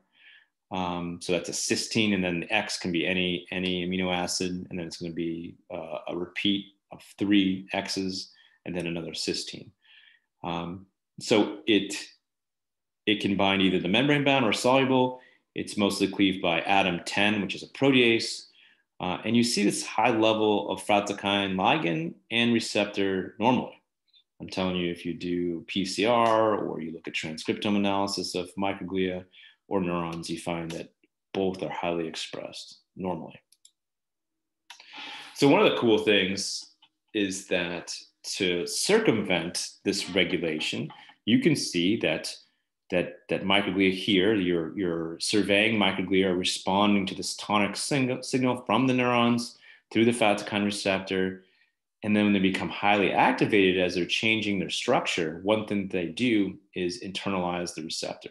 Um, so that's a cysteine, and then the X can be any any amino acid, and then it's going to be uh, a repeat of three X's, and then another cysteine. Um, so it it can bind either the membrane bound or soluble. It's mostly cleaved by ADAM10, which is a protease. Uh, and you see this high level of fractalkine ligand and receptor normally. I'm telling you, if you do PCR or you look at transcriptome analysis of microglia or neurons, you find that both are highly expressed normally. So, one of the cool things is that to circumvent this regulation, you can see that that that microglia here, you're, you're surveying microglia are responding to this tonic signal from the neurons through the fractalkine receptor and then when they become highly activated as they're changing their structure, one thing they do is internalize the receptor.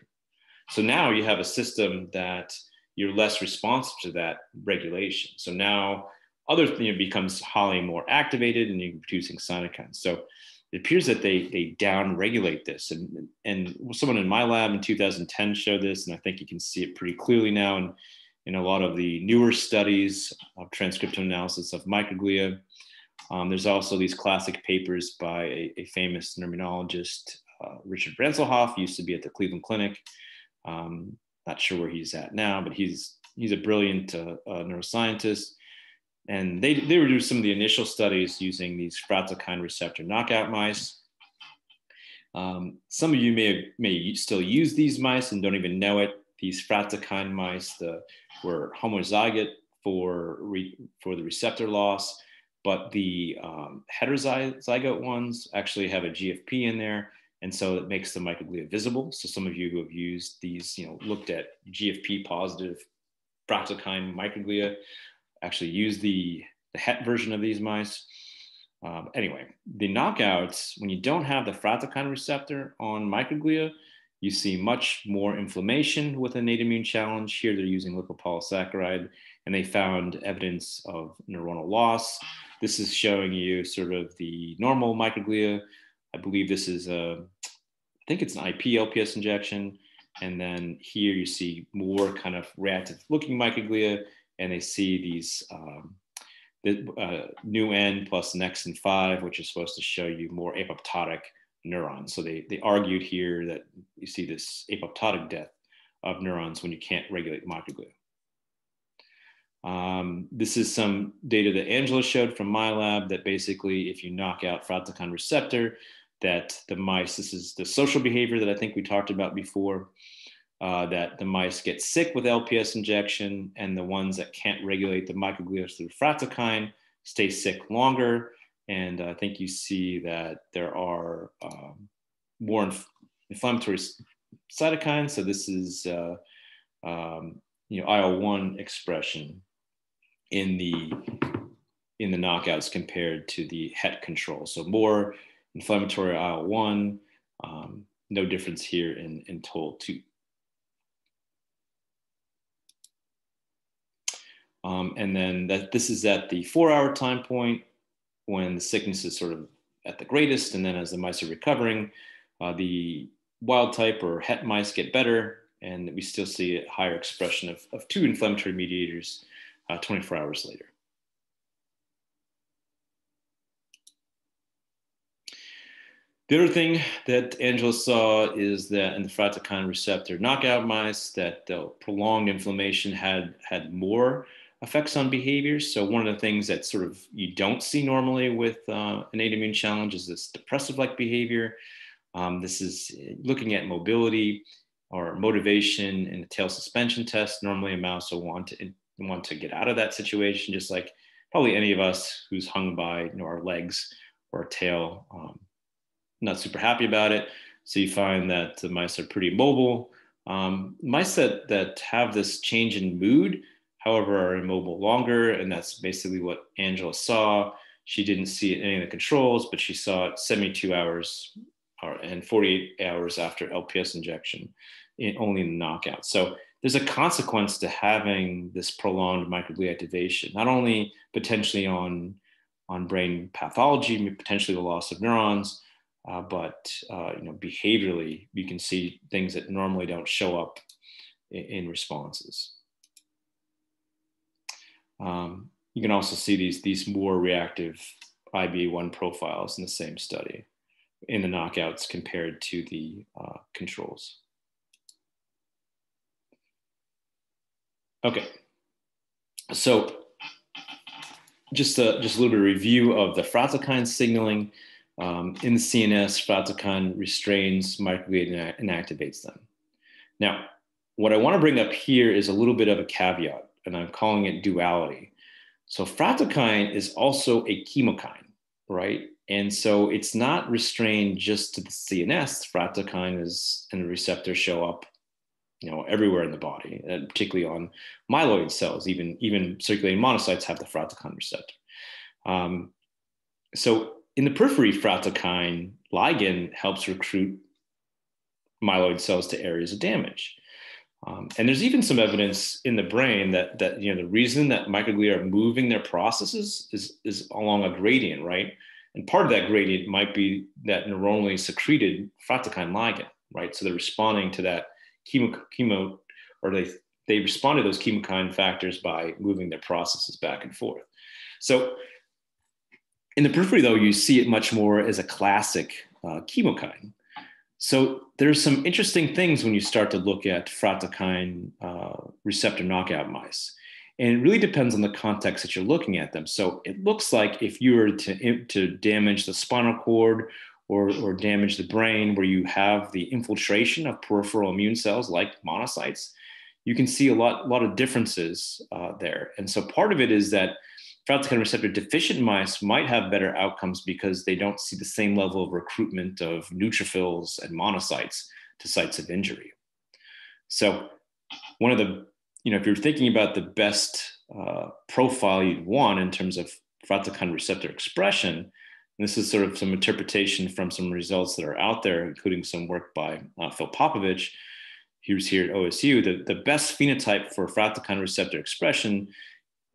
So now you have a system that you're less responsive to that regulation. So now other thing becomes highly more activated and you're producing cytokines. So it appears that they they down regulate this. And, and someone in my lab in 2010 showed this, and I think you can see it pretty clearly now in, in a lot of the newer studies of transcriptome analysis of microglia. Um, there's also these classic papers by a, a famous neuroimmunologist, uh, Richard Ransohoff, used to be at the Cleveland Clinic. Um, not sure where he's at now, but he's he's a brilliant uh, uh, neuroscientist. And they, they were doing some of the initial studies using these fractalkine receptor knockout mice. Um, some of you may, may still use these mice and don't even know it. These fractalkine mice the, were homozygote for, re, for the receptor loss but the um, heterozygote ones actually have a GFP in there. And so it makes the microglia visible. So some of you who have used these, you know, looked at GFP positive fractalkine microglia actually use the, the het version of these mice. Um, anyway, the knockouts, when you don't have the fractalkine receptor on microglia, you see much more inflammation with a innate immune challenge. Here they're using lipopolysaccharide, and they found evidence of neuronal loss. This is showing you sort of the normal microglia. I believe this is a, I think it's an IP LPS injection. And then here you see more kind of reactive looking microglia, and they see these um, the uh, NeuN plus Nexin 5, which is supposed to show you more apoptotic neurons. So they, they argued here that you see this apoptotic death of neurons when you can't regulate microglia. Um, this is some data that Angela showed from my lab that basically if you knock out fractalkine receptor, that the mice, this is the social behavior that I think we talked about before, uh, that the mice get sick with LPS injection and the ones that can't regulate the microglia through fractalkine stay sick longer. And I think you see that there are um, more inf inflammatory cytokines. So this is, uh, um, you know, IL-1 expression in the in the knockouts compared to the het control. So more inflammatory IL-1, um, no difference here in, in TOL2. Um, and then that this is at the four hour time point when the sickness is sort of at the greatest. And then as the mice are recovering, uh, the wild type or het mice get better. And we still see a higher expression of, of two inflammatory mediators uh, 24 hours later. The other thing that Angela saw is that in the fractalkine receptor knockout mice, that the prolonged inflammation had had more effects on behaviors. So one of the things that sort of you don't see normally with uh, innate immune challenge is this depressive-like behavior. Um, this is looking at mobility or motivation in the tail suspension test. Normally a mouse will want to want to get out of that situation, just like probably any of us who's hung by you know, our legs or a tail. Um, not super happy about it. So you find that the mice are pretty mobile. Um, mice that, that have this change in mood, however, are immobile longer. And that's basically what Angela saw. She didn't see it in any of the controls, but she saw it 72 hours and 48 hours after LPS injection, in, only in the knockout. So there's a consequence to having this prolonged microglia activation, not only potentially on, on brain pathology, potentially the loss of neurons, uh, but uh, you know, behaviorally, you can see things that normally don't show up in, in responses. Um, you can also see these, these more reactive IBA1 profiles in the same study in the knockouts compared to the uh, controls. Okay, so just a, just a little bit of review of the fractalkine signaling. Um, in the CNS, fractalkine restrains microglia and activates them. Now, what I want to bring up here is a little bit of a caveat, and I'm calling it duality. So fractalkine is also a chemokine, right? And so it's not restrained just to the CNS. Fractalkine is and the receptors show up, you know, everywhere in the body, and particularly on myeloid cells. Even even circulating monocytes have the fractalkine receptor. Um, so in the periphery, fractalkine ligand helps recruit myeloid cells to areas of damage. Um, and there's even some evidence in the brain that that you know the reason that microglia are moving their processes is is along a gradient, right? And part of that gradient might be that neuronally secreted fractalkine ligand, right? So they're responding to that chemo, chemo or they they respond to those chemokine factors by moving their processes back and forth. So in the periphery, though, you see it much more as a classic uh, chemokine. So there's some interesting things when you start to look at fractalkine uh, receptor knockout mice. And it really depends on the context that you're looking at them. So it looks like if you were to, to damage the spinal cord or, or damage the brain where you have the infiltration of peripheral immune cells like monocytes, you can see a lot, lot of differences uh, there. And so part of it is that fractalkine receptor deficient mice might have better outcomes because they don't see the same level of recruitment of neutrophils and monocytes to sites of injury. So one of the, you know, if you're thinking about the best uh, profile you'd want in terms of fractalkine receptor expression, this is sort of some interpretation from some results that are out there, including some work by uh, Phil Popovich, who's here at OSU. The, the best phenotype for fractalkine receptor expression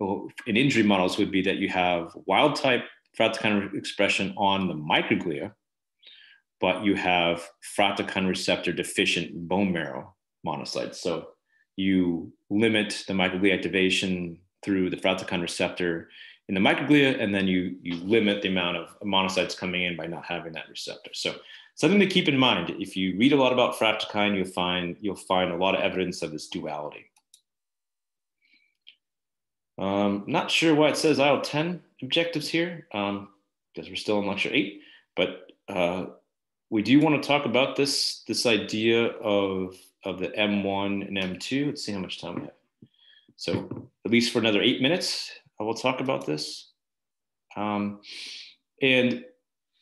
in injury models would be that you have wild type fractalkine expression on the microglia, but you have fractalkine receptor deficient bone marrow monocytes. So you limit the microglia activation through the fractalkine receptor in the microglia, and then you you limit the amount of monocytes coming in by not having that receptor. So something to keep in mind. If you read a lot about fractalkine, you'll find you'll find a lot of evidence of this duality. Um, not sure why it says IL-10 objectives here, um, because we're still in lecture eight, but uh, we do want to talk about this this idea of of the M1 and M2. Let's see how much time we have. So at least for another eight minutes, I will talk about this. Um, and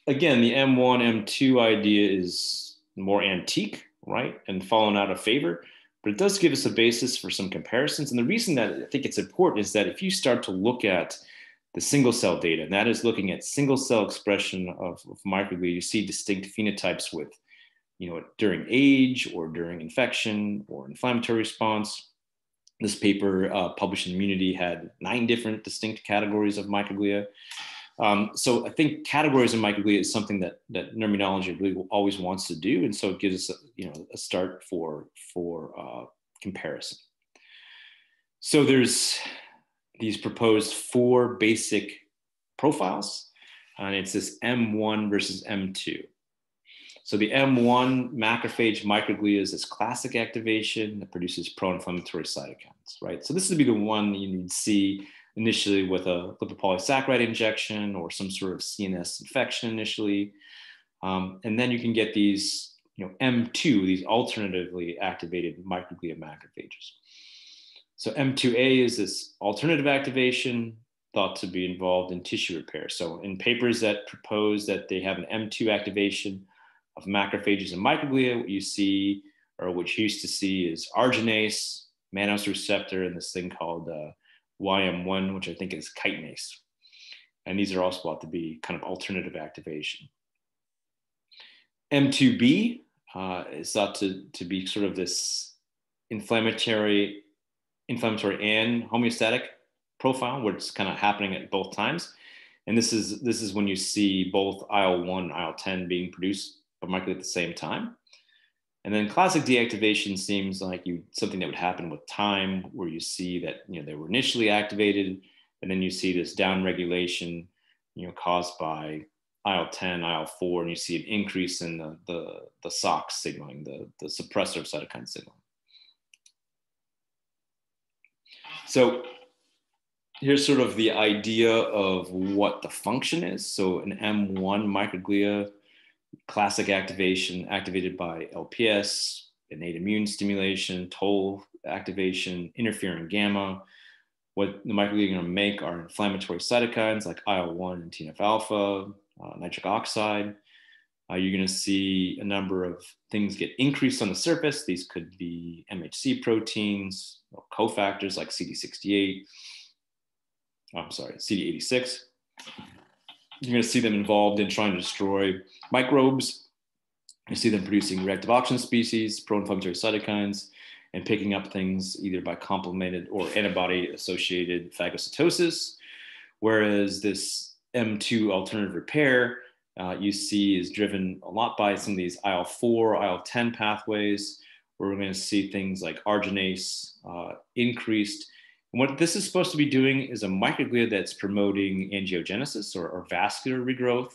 again, the M1, M2 idea is more antique, right? And fallen out of favor, but it does give us a basis for some comparisons. And the reason that I think it's important is that if you start to look at the single cell data, and that is looking at single cell expression of, of microglia, you see distinct phenotypes with, you know, during age or during infection or inflammatory response. This paper uh, published in Immunity had nine different distinct categories of microglia. Um, so I think categories of microglia is something that that neuroimmunology really always wants to do, and so it gives us a, you know a start for for uh, comparison. So there's these proposed four basic profiles, and it's this M1 versus M2. So the M1 macrophage microglia is this classic activation that produces pro-inflammatory cytokines, right? So this would be the one you'd see initially with a lipopolysaccharide injection or some sort of CNS infection initially. Um, and then you can get these, you know, M2, these alternatively activated microglia macrophages. So M2A is this alternative activation thought to be involved in tissue repair. So in papers that propose that they have an M2 activation of macrophages and microglia, what you see, or what you used to see is arginase, mannose receptor, and this thing called uh, YM1, which I think is chitinase. And these are also thought to be kind of alternative activation. M2B uh, is thought to, to be sort of this inflammatory, inflammatory and homeostatic profile where it's kind of happening at both times. And this is, this is when you see both IL-1 and IL-10 being produced but microglia at the same time. And then classic deactivation seems like you something that would happen with time, where you see that you know they were initially activated, and then you see this down regulation, you know, caused by IL-10, IL-4, and you see an increase in the the, the SOCS signaling, the, the suppressor of cytokine signaling. So here's sort of the idea of what the function is. So an M1 microglia classic activation activated by LPS, innate immune stimulation, toll activation, interferon gamma. What the microglia are going to make are inflammatory cytokines like IL-1 and TNF alpha, uh, nitric oxide. Uh, you're going to see a number of things get increased on the surface. These could be MHC proteins, or cofactors like CD68. Oh, I'm sorry, CD86 you're going to see them involved in trying to destroy microbes. You see them producing reactive oxygen species, pro-inflammatory cytokines, and picking up things either by complemented or antibody-associated phagocytosis. Whereas this M2 alternative repair uh, you see is driven a lot by some of these IL-4, IL-10 pathways, where we're going to see things like arginase uh, increased and what this is supposed to be doing is a microglia that's promoting angiogenesis or, or vascular regrowth,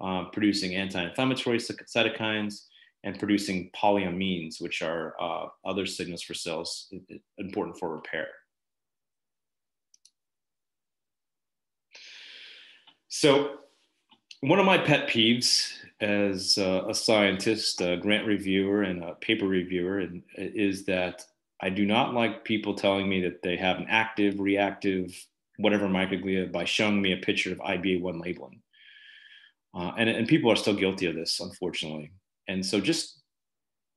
uh, producing anti-inflammatory cytokines, and producing polyamines, which are uh, other signals for cells important for repair. So one of my pet peeves as a scientist, a grant reviewer, and a paper reviewer and, is that I do not like people telling me that they have an active, reactive, whatever microglia by showing me a picture of IBA1 labeling. Uh, and, and people are still guilty of this, unfortunately. And so just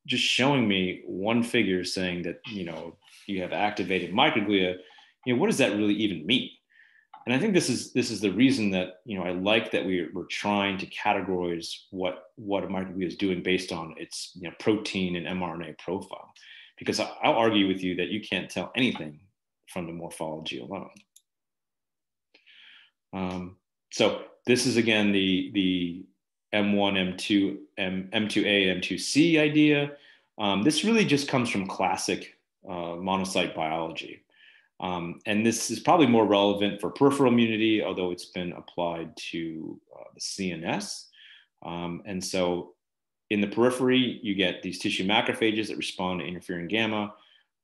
just showing me one figure saying that you know you have activated microglia, you know what does that really even mean? And I think this is this is the reason that you know I like that we, we're trying to categorize what what a microglia is doing based on its you know protein and mRNA profile because I'll argue with you that you can't tell anything from the morphology alone. Um, so this is again the, the M1, M2, M, M2A, M2C idea. Um, this really just comes from classic uh, monocyte biology. Um, and this is probably more relevant for peripheral immunity, although it's been applied to uh, the CNS. Um, and so in the periphery, you get these tissue macrophages that respond to interferon gamma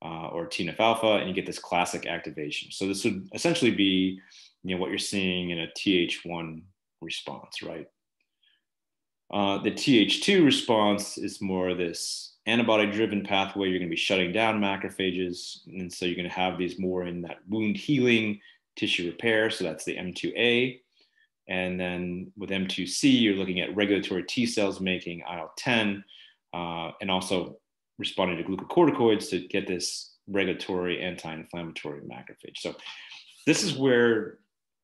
uh, or TNF alpha, and you get this classic activation. So this would essentially be you know, what you're seeing in a TH1 response, right? Uh, the TH2 response is more this antibody driven pathway. You're going to be shutting down macrophages. And so you're going to have these more in that wound healing, tissue repair. So that's the M2A. And then with M2C, you're looking at regulatory T cells making IL 10 uh, and also responding to glucocorticoids to get this regulatory anti inflammatory macrophage. So this is where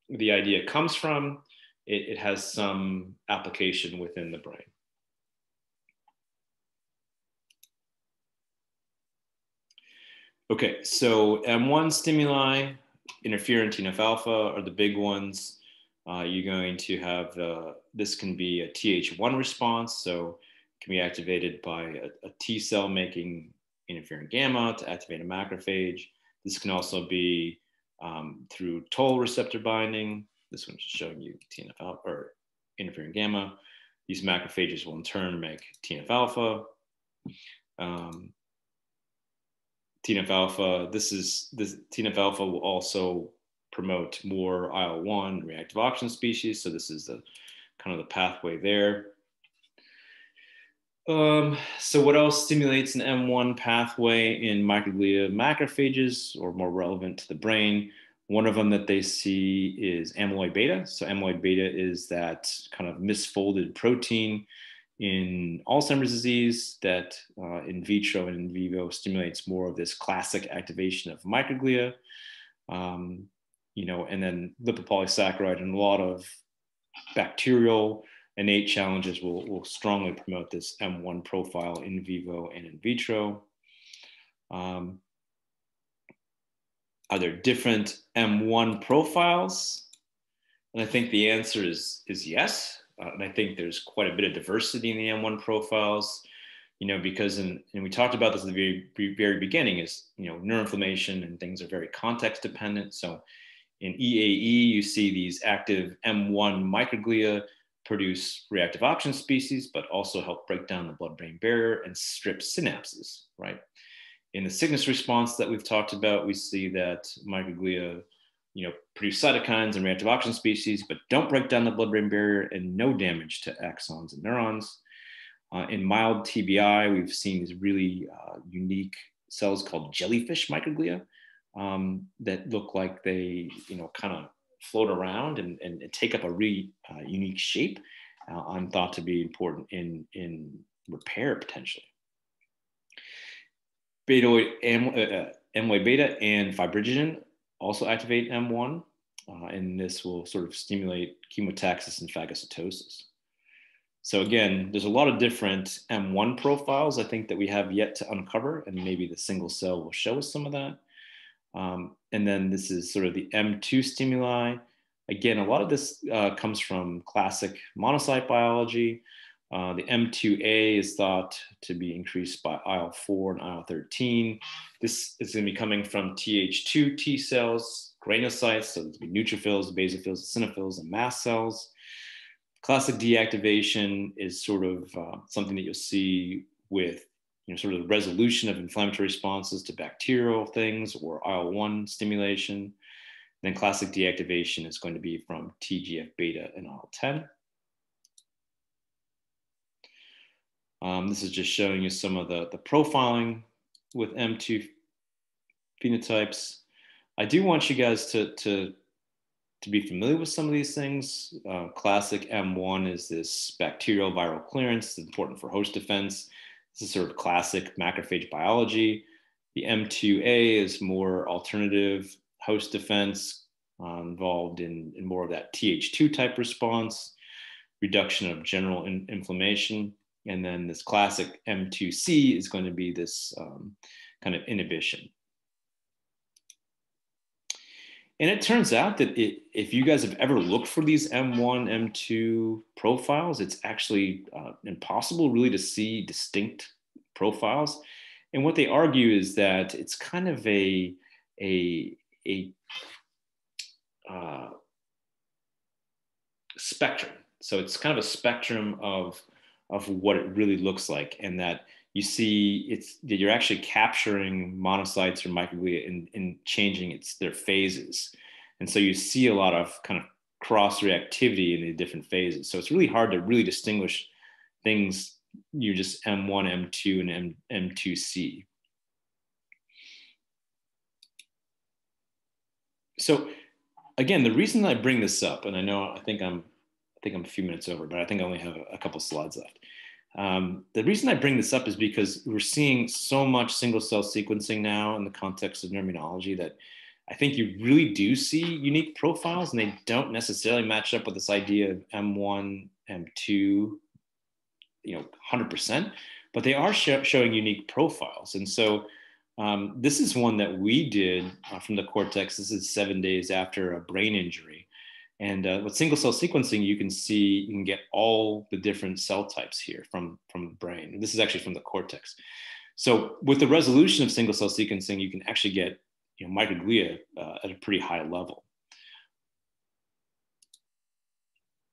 the idea comes from. It, it has some application within the brain. Okay, so M1 stimuli, interferon, TNF alpha are the big ones. Uh, you're going to have, uh, this can be a Th1 response, so it can be activated by a, a T cell making interferon gamma to activate a macrophage. This can also be um, through toll receptor binding. This one's showing you TNF alpha or interferon gamma. These macrophages will in turn make TNF alpha. Um, TNF alpha, this is this TNF alpha will also promote more IL-1 reactive oxygen species. So this is the kind of the pathway there. Um, so what else stimulates an M1 pathway in microglia macrophages or more relevant to the brain? One of them that they see is amyloid beta. So amyloid beta is that kind of misfolded protein in Alzheimer's disease that uh, in vitro and in vivo stimulates more of this classic activation of microglia. Um, you know, and then lipopolysaccharide and a lot of bacterial innate challenges will, will strongly promote this M1 profile in vivo and in vitro. Um, are there different M1 profiles? And I think the answer is, is yes. Uh, and I think there's quite a bit of diversity in the M1 profiles, you know, because, in, and we talked about this at the very, very beginning is, you know, neuroinflammation and things are very context dependent. So in EAE, you see these active M1 microglia produce reactive oxygen species, but also help break down the blood brain barrier and strip synapses, right? In the sickness response that we've talked about, we see that microglia you know, produce cytokines and reactive oxygen species, but don't break down the blood brain barrier and no damage to axons and neurons. Uh, in mild TBI, we've seen these really uh, unique cells called jellyfish microglia um, that look like they, you know, kind of float around and, and, take up a really uh, unique shape uh, and thought to be important in, in repair potentially. Beta, amyloid, uh, amyloid beta and fibrinogen also activate M1, uh, and this will sort of stimulate chemotaxis and phagocytosis. So again, there's a lot of different M1 profiles I think that we have yet to uncover, and maybe the single cell will show us some of that. Um, and then this is sort of the M2 stimuli. Again, a lot of this uh, comes from classic monocyte biology. Uh, the M2A is thought to be increased by IL-4 and IL-13. This is going to be coming from Th2 T cells, granulocytes, so there's be neutrophils, basophils, eosinophils, and mast cells. Classic deactivation is sort of uh, something that you'll see with you know, sort of the resolution of inflammatory responses to bacterial things or IL-1 stimulation. Then classic deactivation is going to be from TGF beta and IL-10. Um, this is just showing you some of the, the profiling with M2 phenotypes. I do want you guys to, to, to be familiar with some of these things. Uh, classic M1 is this bacterial viral clearance, it's important for host defense. This is sort of classic macrophage biology. The M2A is more alternative host defense, uh, involved in, in more of that Th2 type response, reduction of general in, inflammation. And then this classic M2C is going to be this um, kind of inhibition. And it turns out that it, if you guys have ever looked for these M1, M2 profiles, it's actually uh, impossible really to see distinct profiles. And what they argue is that it's kind of a, a a uh, spectrum. So it's kind of a spectrum of of what it really looks like, and that you see it's that you're actually capturing monocytes or microglia in, in changing its their phases, and so you see a lot of kind of cross reactivity in the different phases. So it's really hard to really distinguish things. You're just M1, M2, and M, M2C. So again, the reason I bring this up, and I know I think I'm I think I'm a few minutes over, but I think I only have a, a couple slides left. Um, the reason I bring this up is because we're seeing so much single cell sequencing now in the context of neuroimmunology that I think you really do see unique profiles, and they don't necessarily match up with this idea of M1, M2, you know, 100%, but they are sh- showing unique profiles. And so um, this is one that we did uh, from the cortex. This is seven days after a brain injury. And uh, with single cell sequencing, you can see, you can get all the different cell types here from, from the brain. This is actually from the cortex. So with the resolution of single cell sequencing, you can actually get you know, microglia uh, at a pretty high level.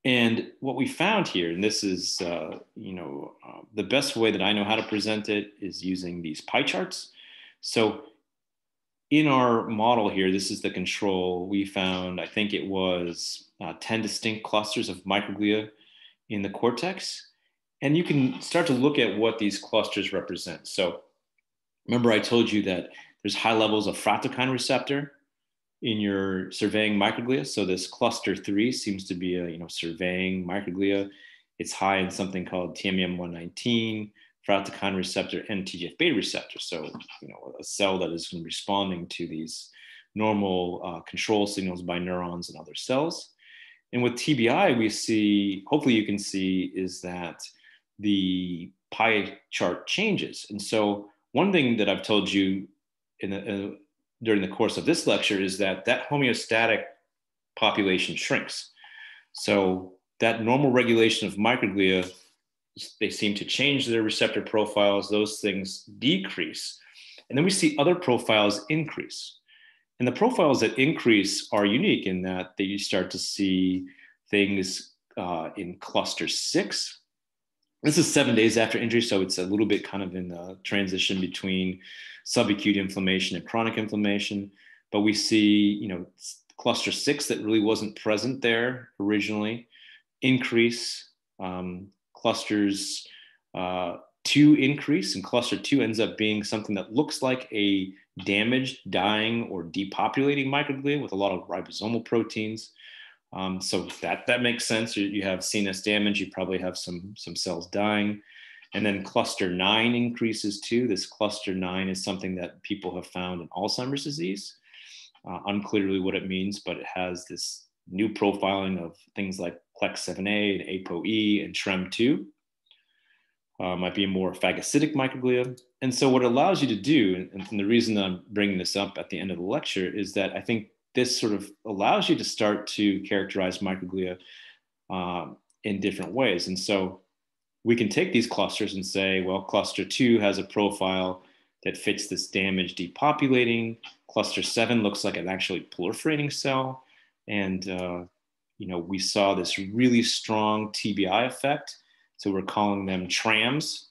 And what we found here, and this is, uh, you know, uh, the best way that I know how to present it is using these pie charts. So in our model here, this is the control. We found, I think it was uh, 10 distinct clusters of microglia in the cortex. And you can start to look at what these clusters represent. So remember I told you that there's high levels of fractalkine receptor in your surveying microglia. So this cluster three seems to be a you know surveying microglia. It's high in something called TMEM119, fractalkine receptor and TGF beta receptor. So, you know, a cell that is responding to these normal uh, control signals by neurons and other cells. And with TBI, we see, hopefully you can see, is that the pie chart changes. And so one thing that I've told you in the, uh, during the course of this lecture is that that homeostatic population shrinks. So that normal regulation of microglia they seem to change their receptor profiles, those things decrease. And then we see other profiles increase. And the profiles that increase are unique in that they start to see things uh, in cluster six. This is seven days after injury, so it's a little bit kind of in the transition between subacute inflammation and chronic inflammation. But we see, you know, cluster six that really wasn't present there originally increase. Um, clusters uh, two increase, and cluster two ends up being something that looks like a damaged, dying, or depopulating microglia with a lot of ribosomal proteins. Um, so that that makes sense. You, you, have CNS damage. You probably have some some cells dying, and then cluster nine increases too. This cluster nine is something that people have found in Alzheimer's disease. Uh, unclearly what it means, but it has this new profiling of things like CLEC7A and ApoE and TREM2. Uh, might be more phagocytic microglia. And so, what it allows you to do, and, and the reason I'm bringing this up at the end of the lecture, is that I think this sort of allows you to start to characterize microglia um, in different ways. And so, we can take these clusters and say, well, cluster two has a profile that fits this damage depopulating. Cluster seven looks like an actually proliferating cell. And uh, you know, we saw this really strong TBI effect. So we're calling them TRAMs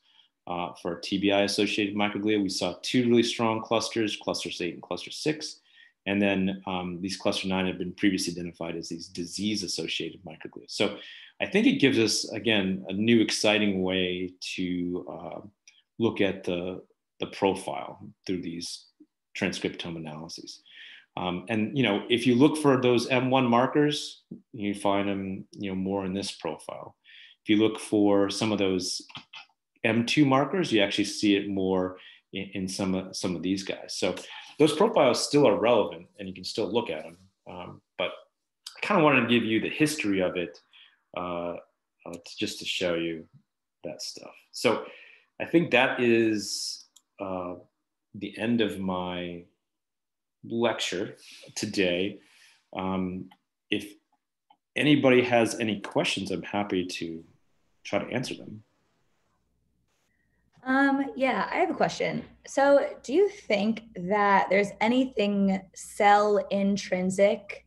uh, for TBI associated microglia. We saw two really strong clusters, clusters eight and cluster six. And then um, these cluster nine have been previously identified as these disease associated microglia. So I think it gives us, again, a new exciting way to uh, look at the, the profile through these transcriptome analyses. Um, and you know, if you look for those M1 markers, you find them you know more in this profile. If you look for some of those M2 markers, you actually see it more in, in some of some of these guys. So those profiles still are relevant, and you can still look at them. Um, but I kind of wanted to give you the history of it, uh, uh, just to show you that stuff. So I think that is uh, the end of my lecture today. Um, if anybody has any questions, I'm happy to try to answer them. Um, yeah, I have a question. So, do you think that there's anything cell intrinsic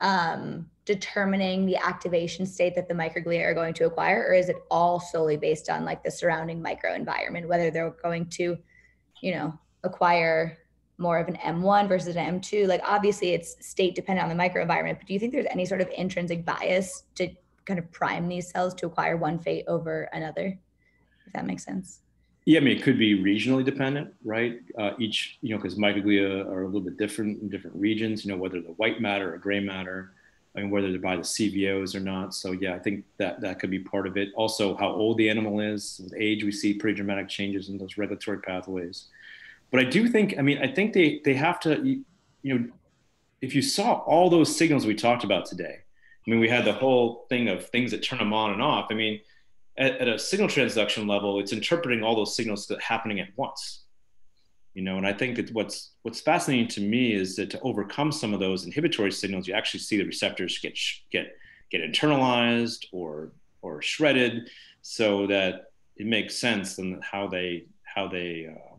um, determining the activation state that the microglia are going to acquire, or is it all solely based on like the surrounding microenvironment, whether they're going to, you know, acquire more of an M1 versus an M2? Like, obviously, it's state dependent on the microenvironment, but do you think there's any sort of intrinsic bias to kind of prime these cells to acquire one fate over another? If that makes sense. Yeah, I mean, it could be regionally dependent, right? Uh, each, you know, because microglia are a little bit different in different regions, you know, whether the white matter or gray matter, I mean, whether they're by the CVOs or not. So, yeah, I think that that could be part of it. Also, how old the animal is. With age, we see pretty dramatic changes in those regulatory pathways. But I do think, I mean, I think they, they have to, you know, if you saw all those signals we talked about today, I mean, we had the whole thing of things that turn them on and off. I mean, at, at, a signal transduction level, it's interpreting all those signals that happening at once. You know, and I think that what's what's fascinating to me is that to overcome some of those inhibitory signals, you actually see the receptors get get get internalized or or shredded, so that it makes sense and how they how they uh,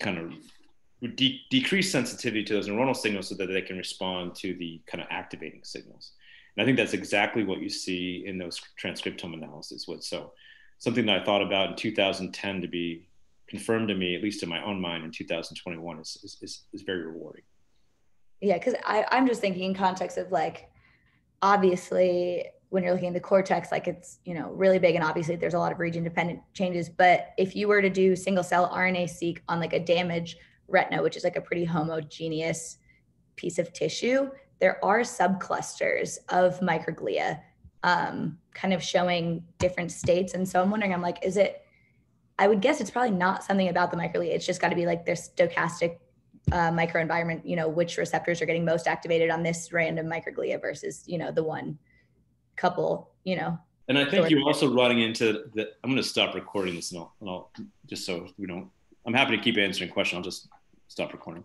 kind of de- decrease sensitivity to those neuronal signals so that they can respond to the kind of activating signals. And I think that's exactly what you see in those transcriptome analyses. With so something that I thought about in 2010 to be confirmed to me, at least in my own mind, in 2021 is is, is, is very rewarding. Yeah, because I'm just thinking in context of like, obviously when you're looking at the cortex, like it's you know really big, and obviously there's a lot of region dependent changes. But if you were to do single cell RNA seq on like a damaged retina, which is like a pretty homogeneous piece of tissue, there are subclusters of microglia um, kind of showing different states. And so I'm wondering, I'm like, is it, I would guess it's probably not something about the microglia. It's just got to be like their stochastic uh, microenvironment, you know, which receptors are getting most activated on this random microglia versus, you know, the one couple, you know. And I think you're also running into the, I'm going to stop recording this and I'll, and I'll just so we don't, I'm happy to keep answering questions. I'll just stop recording.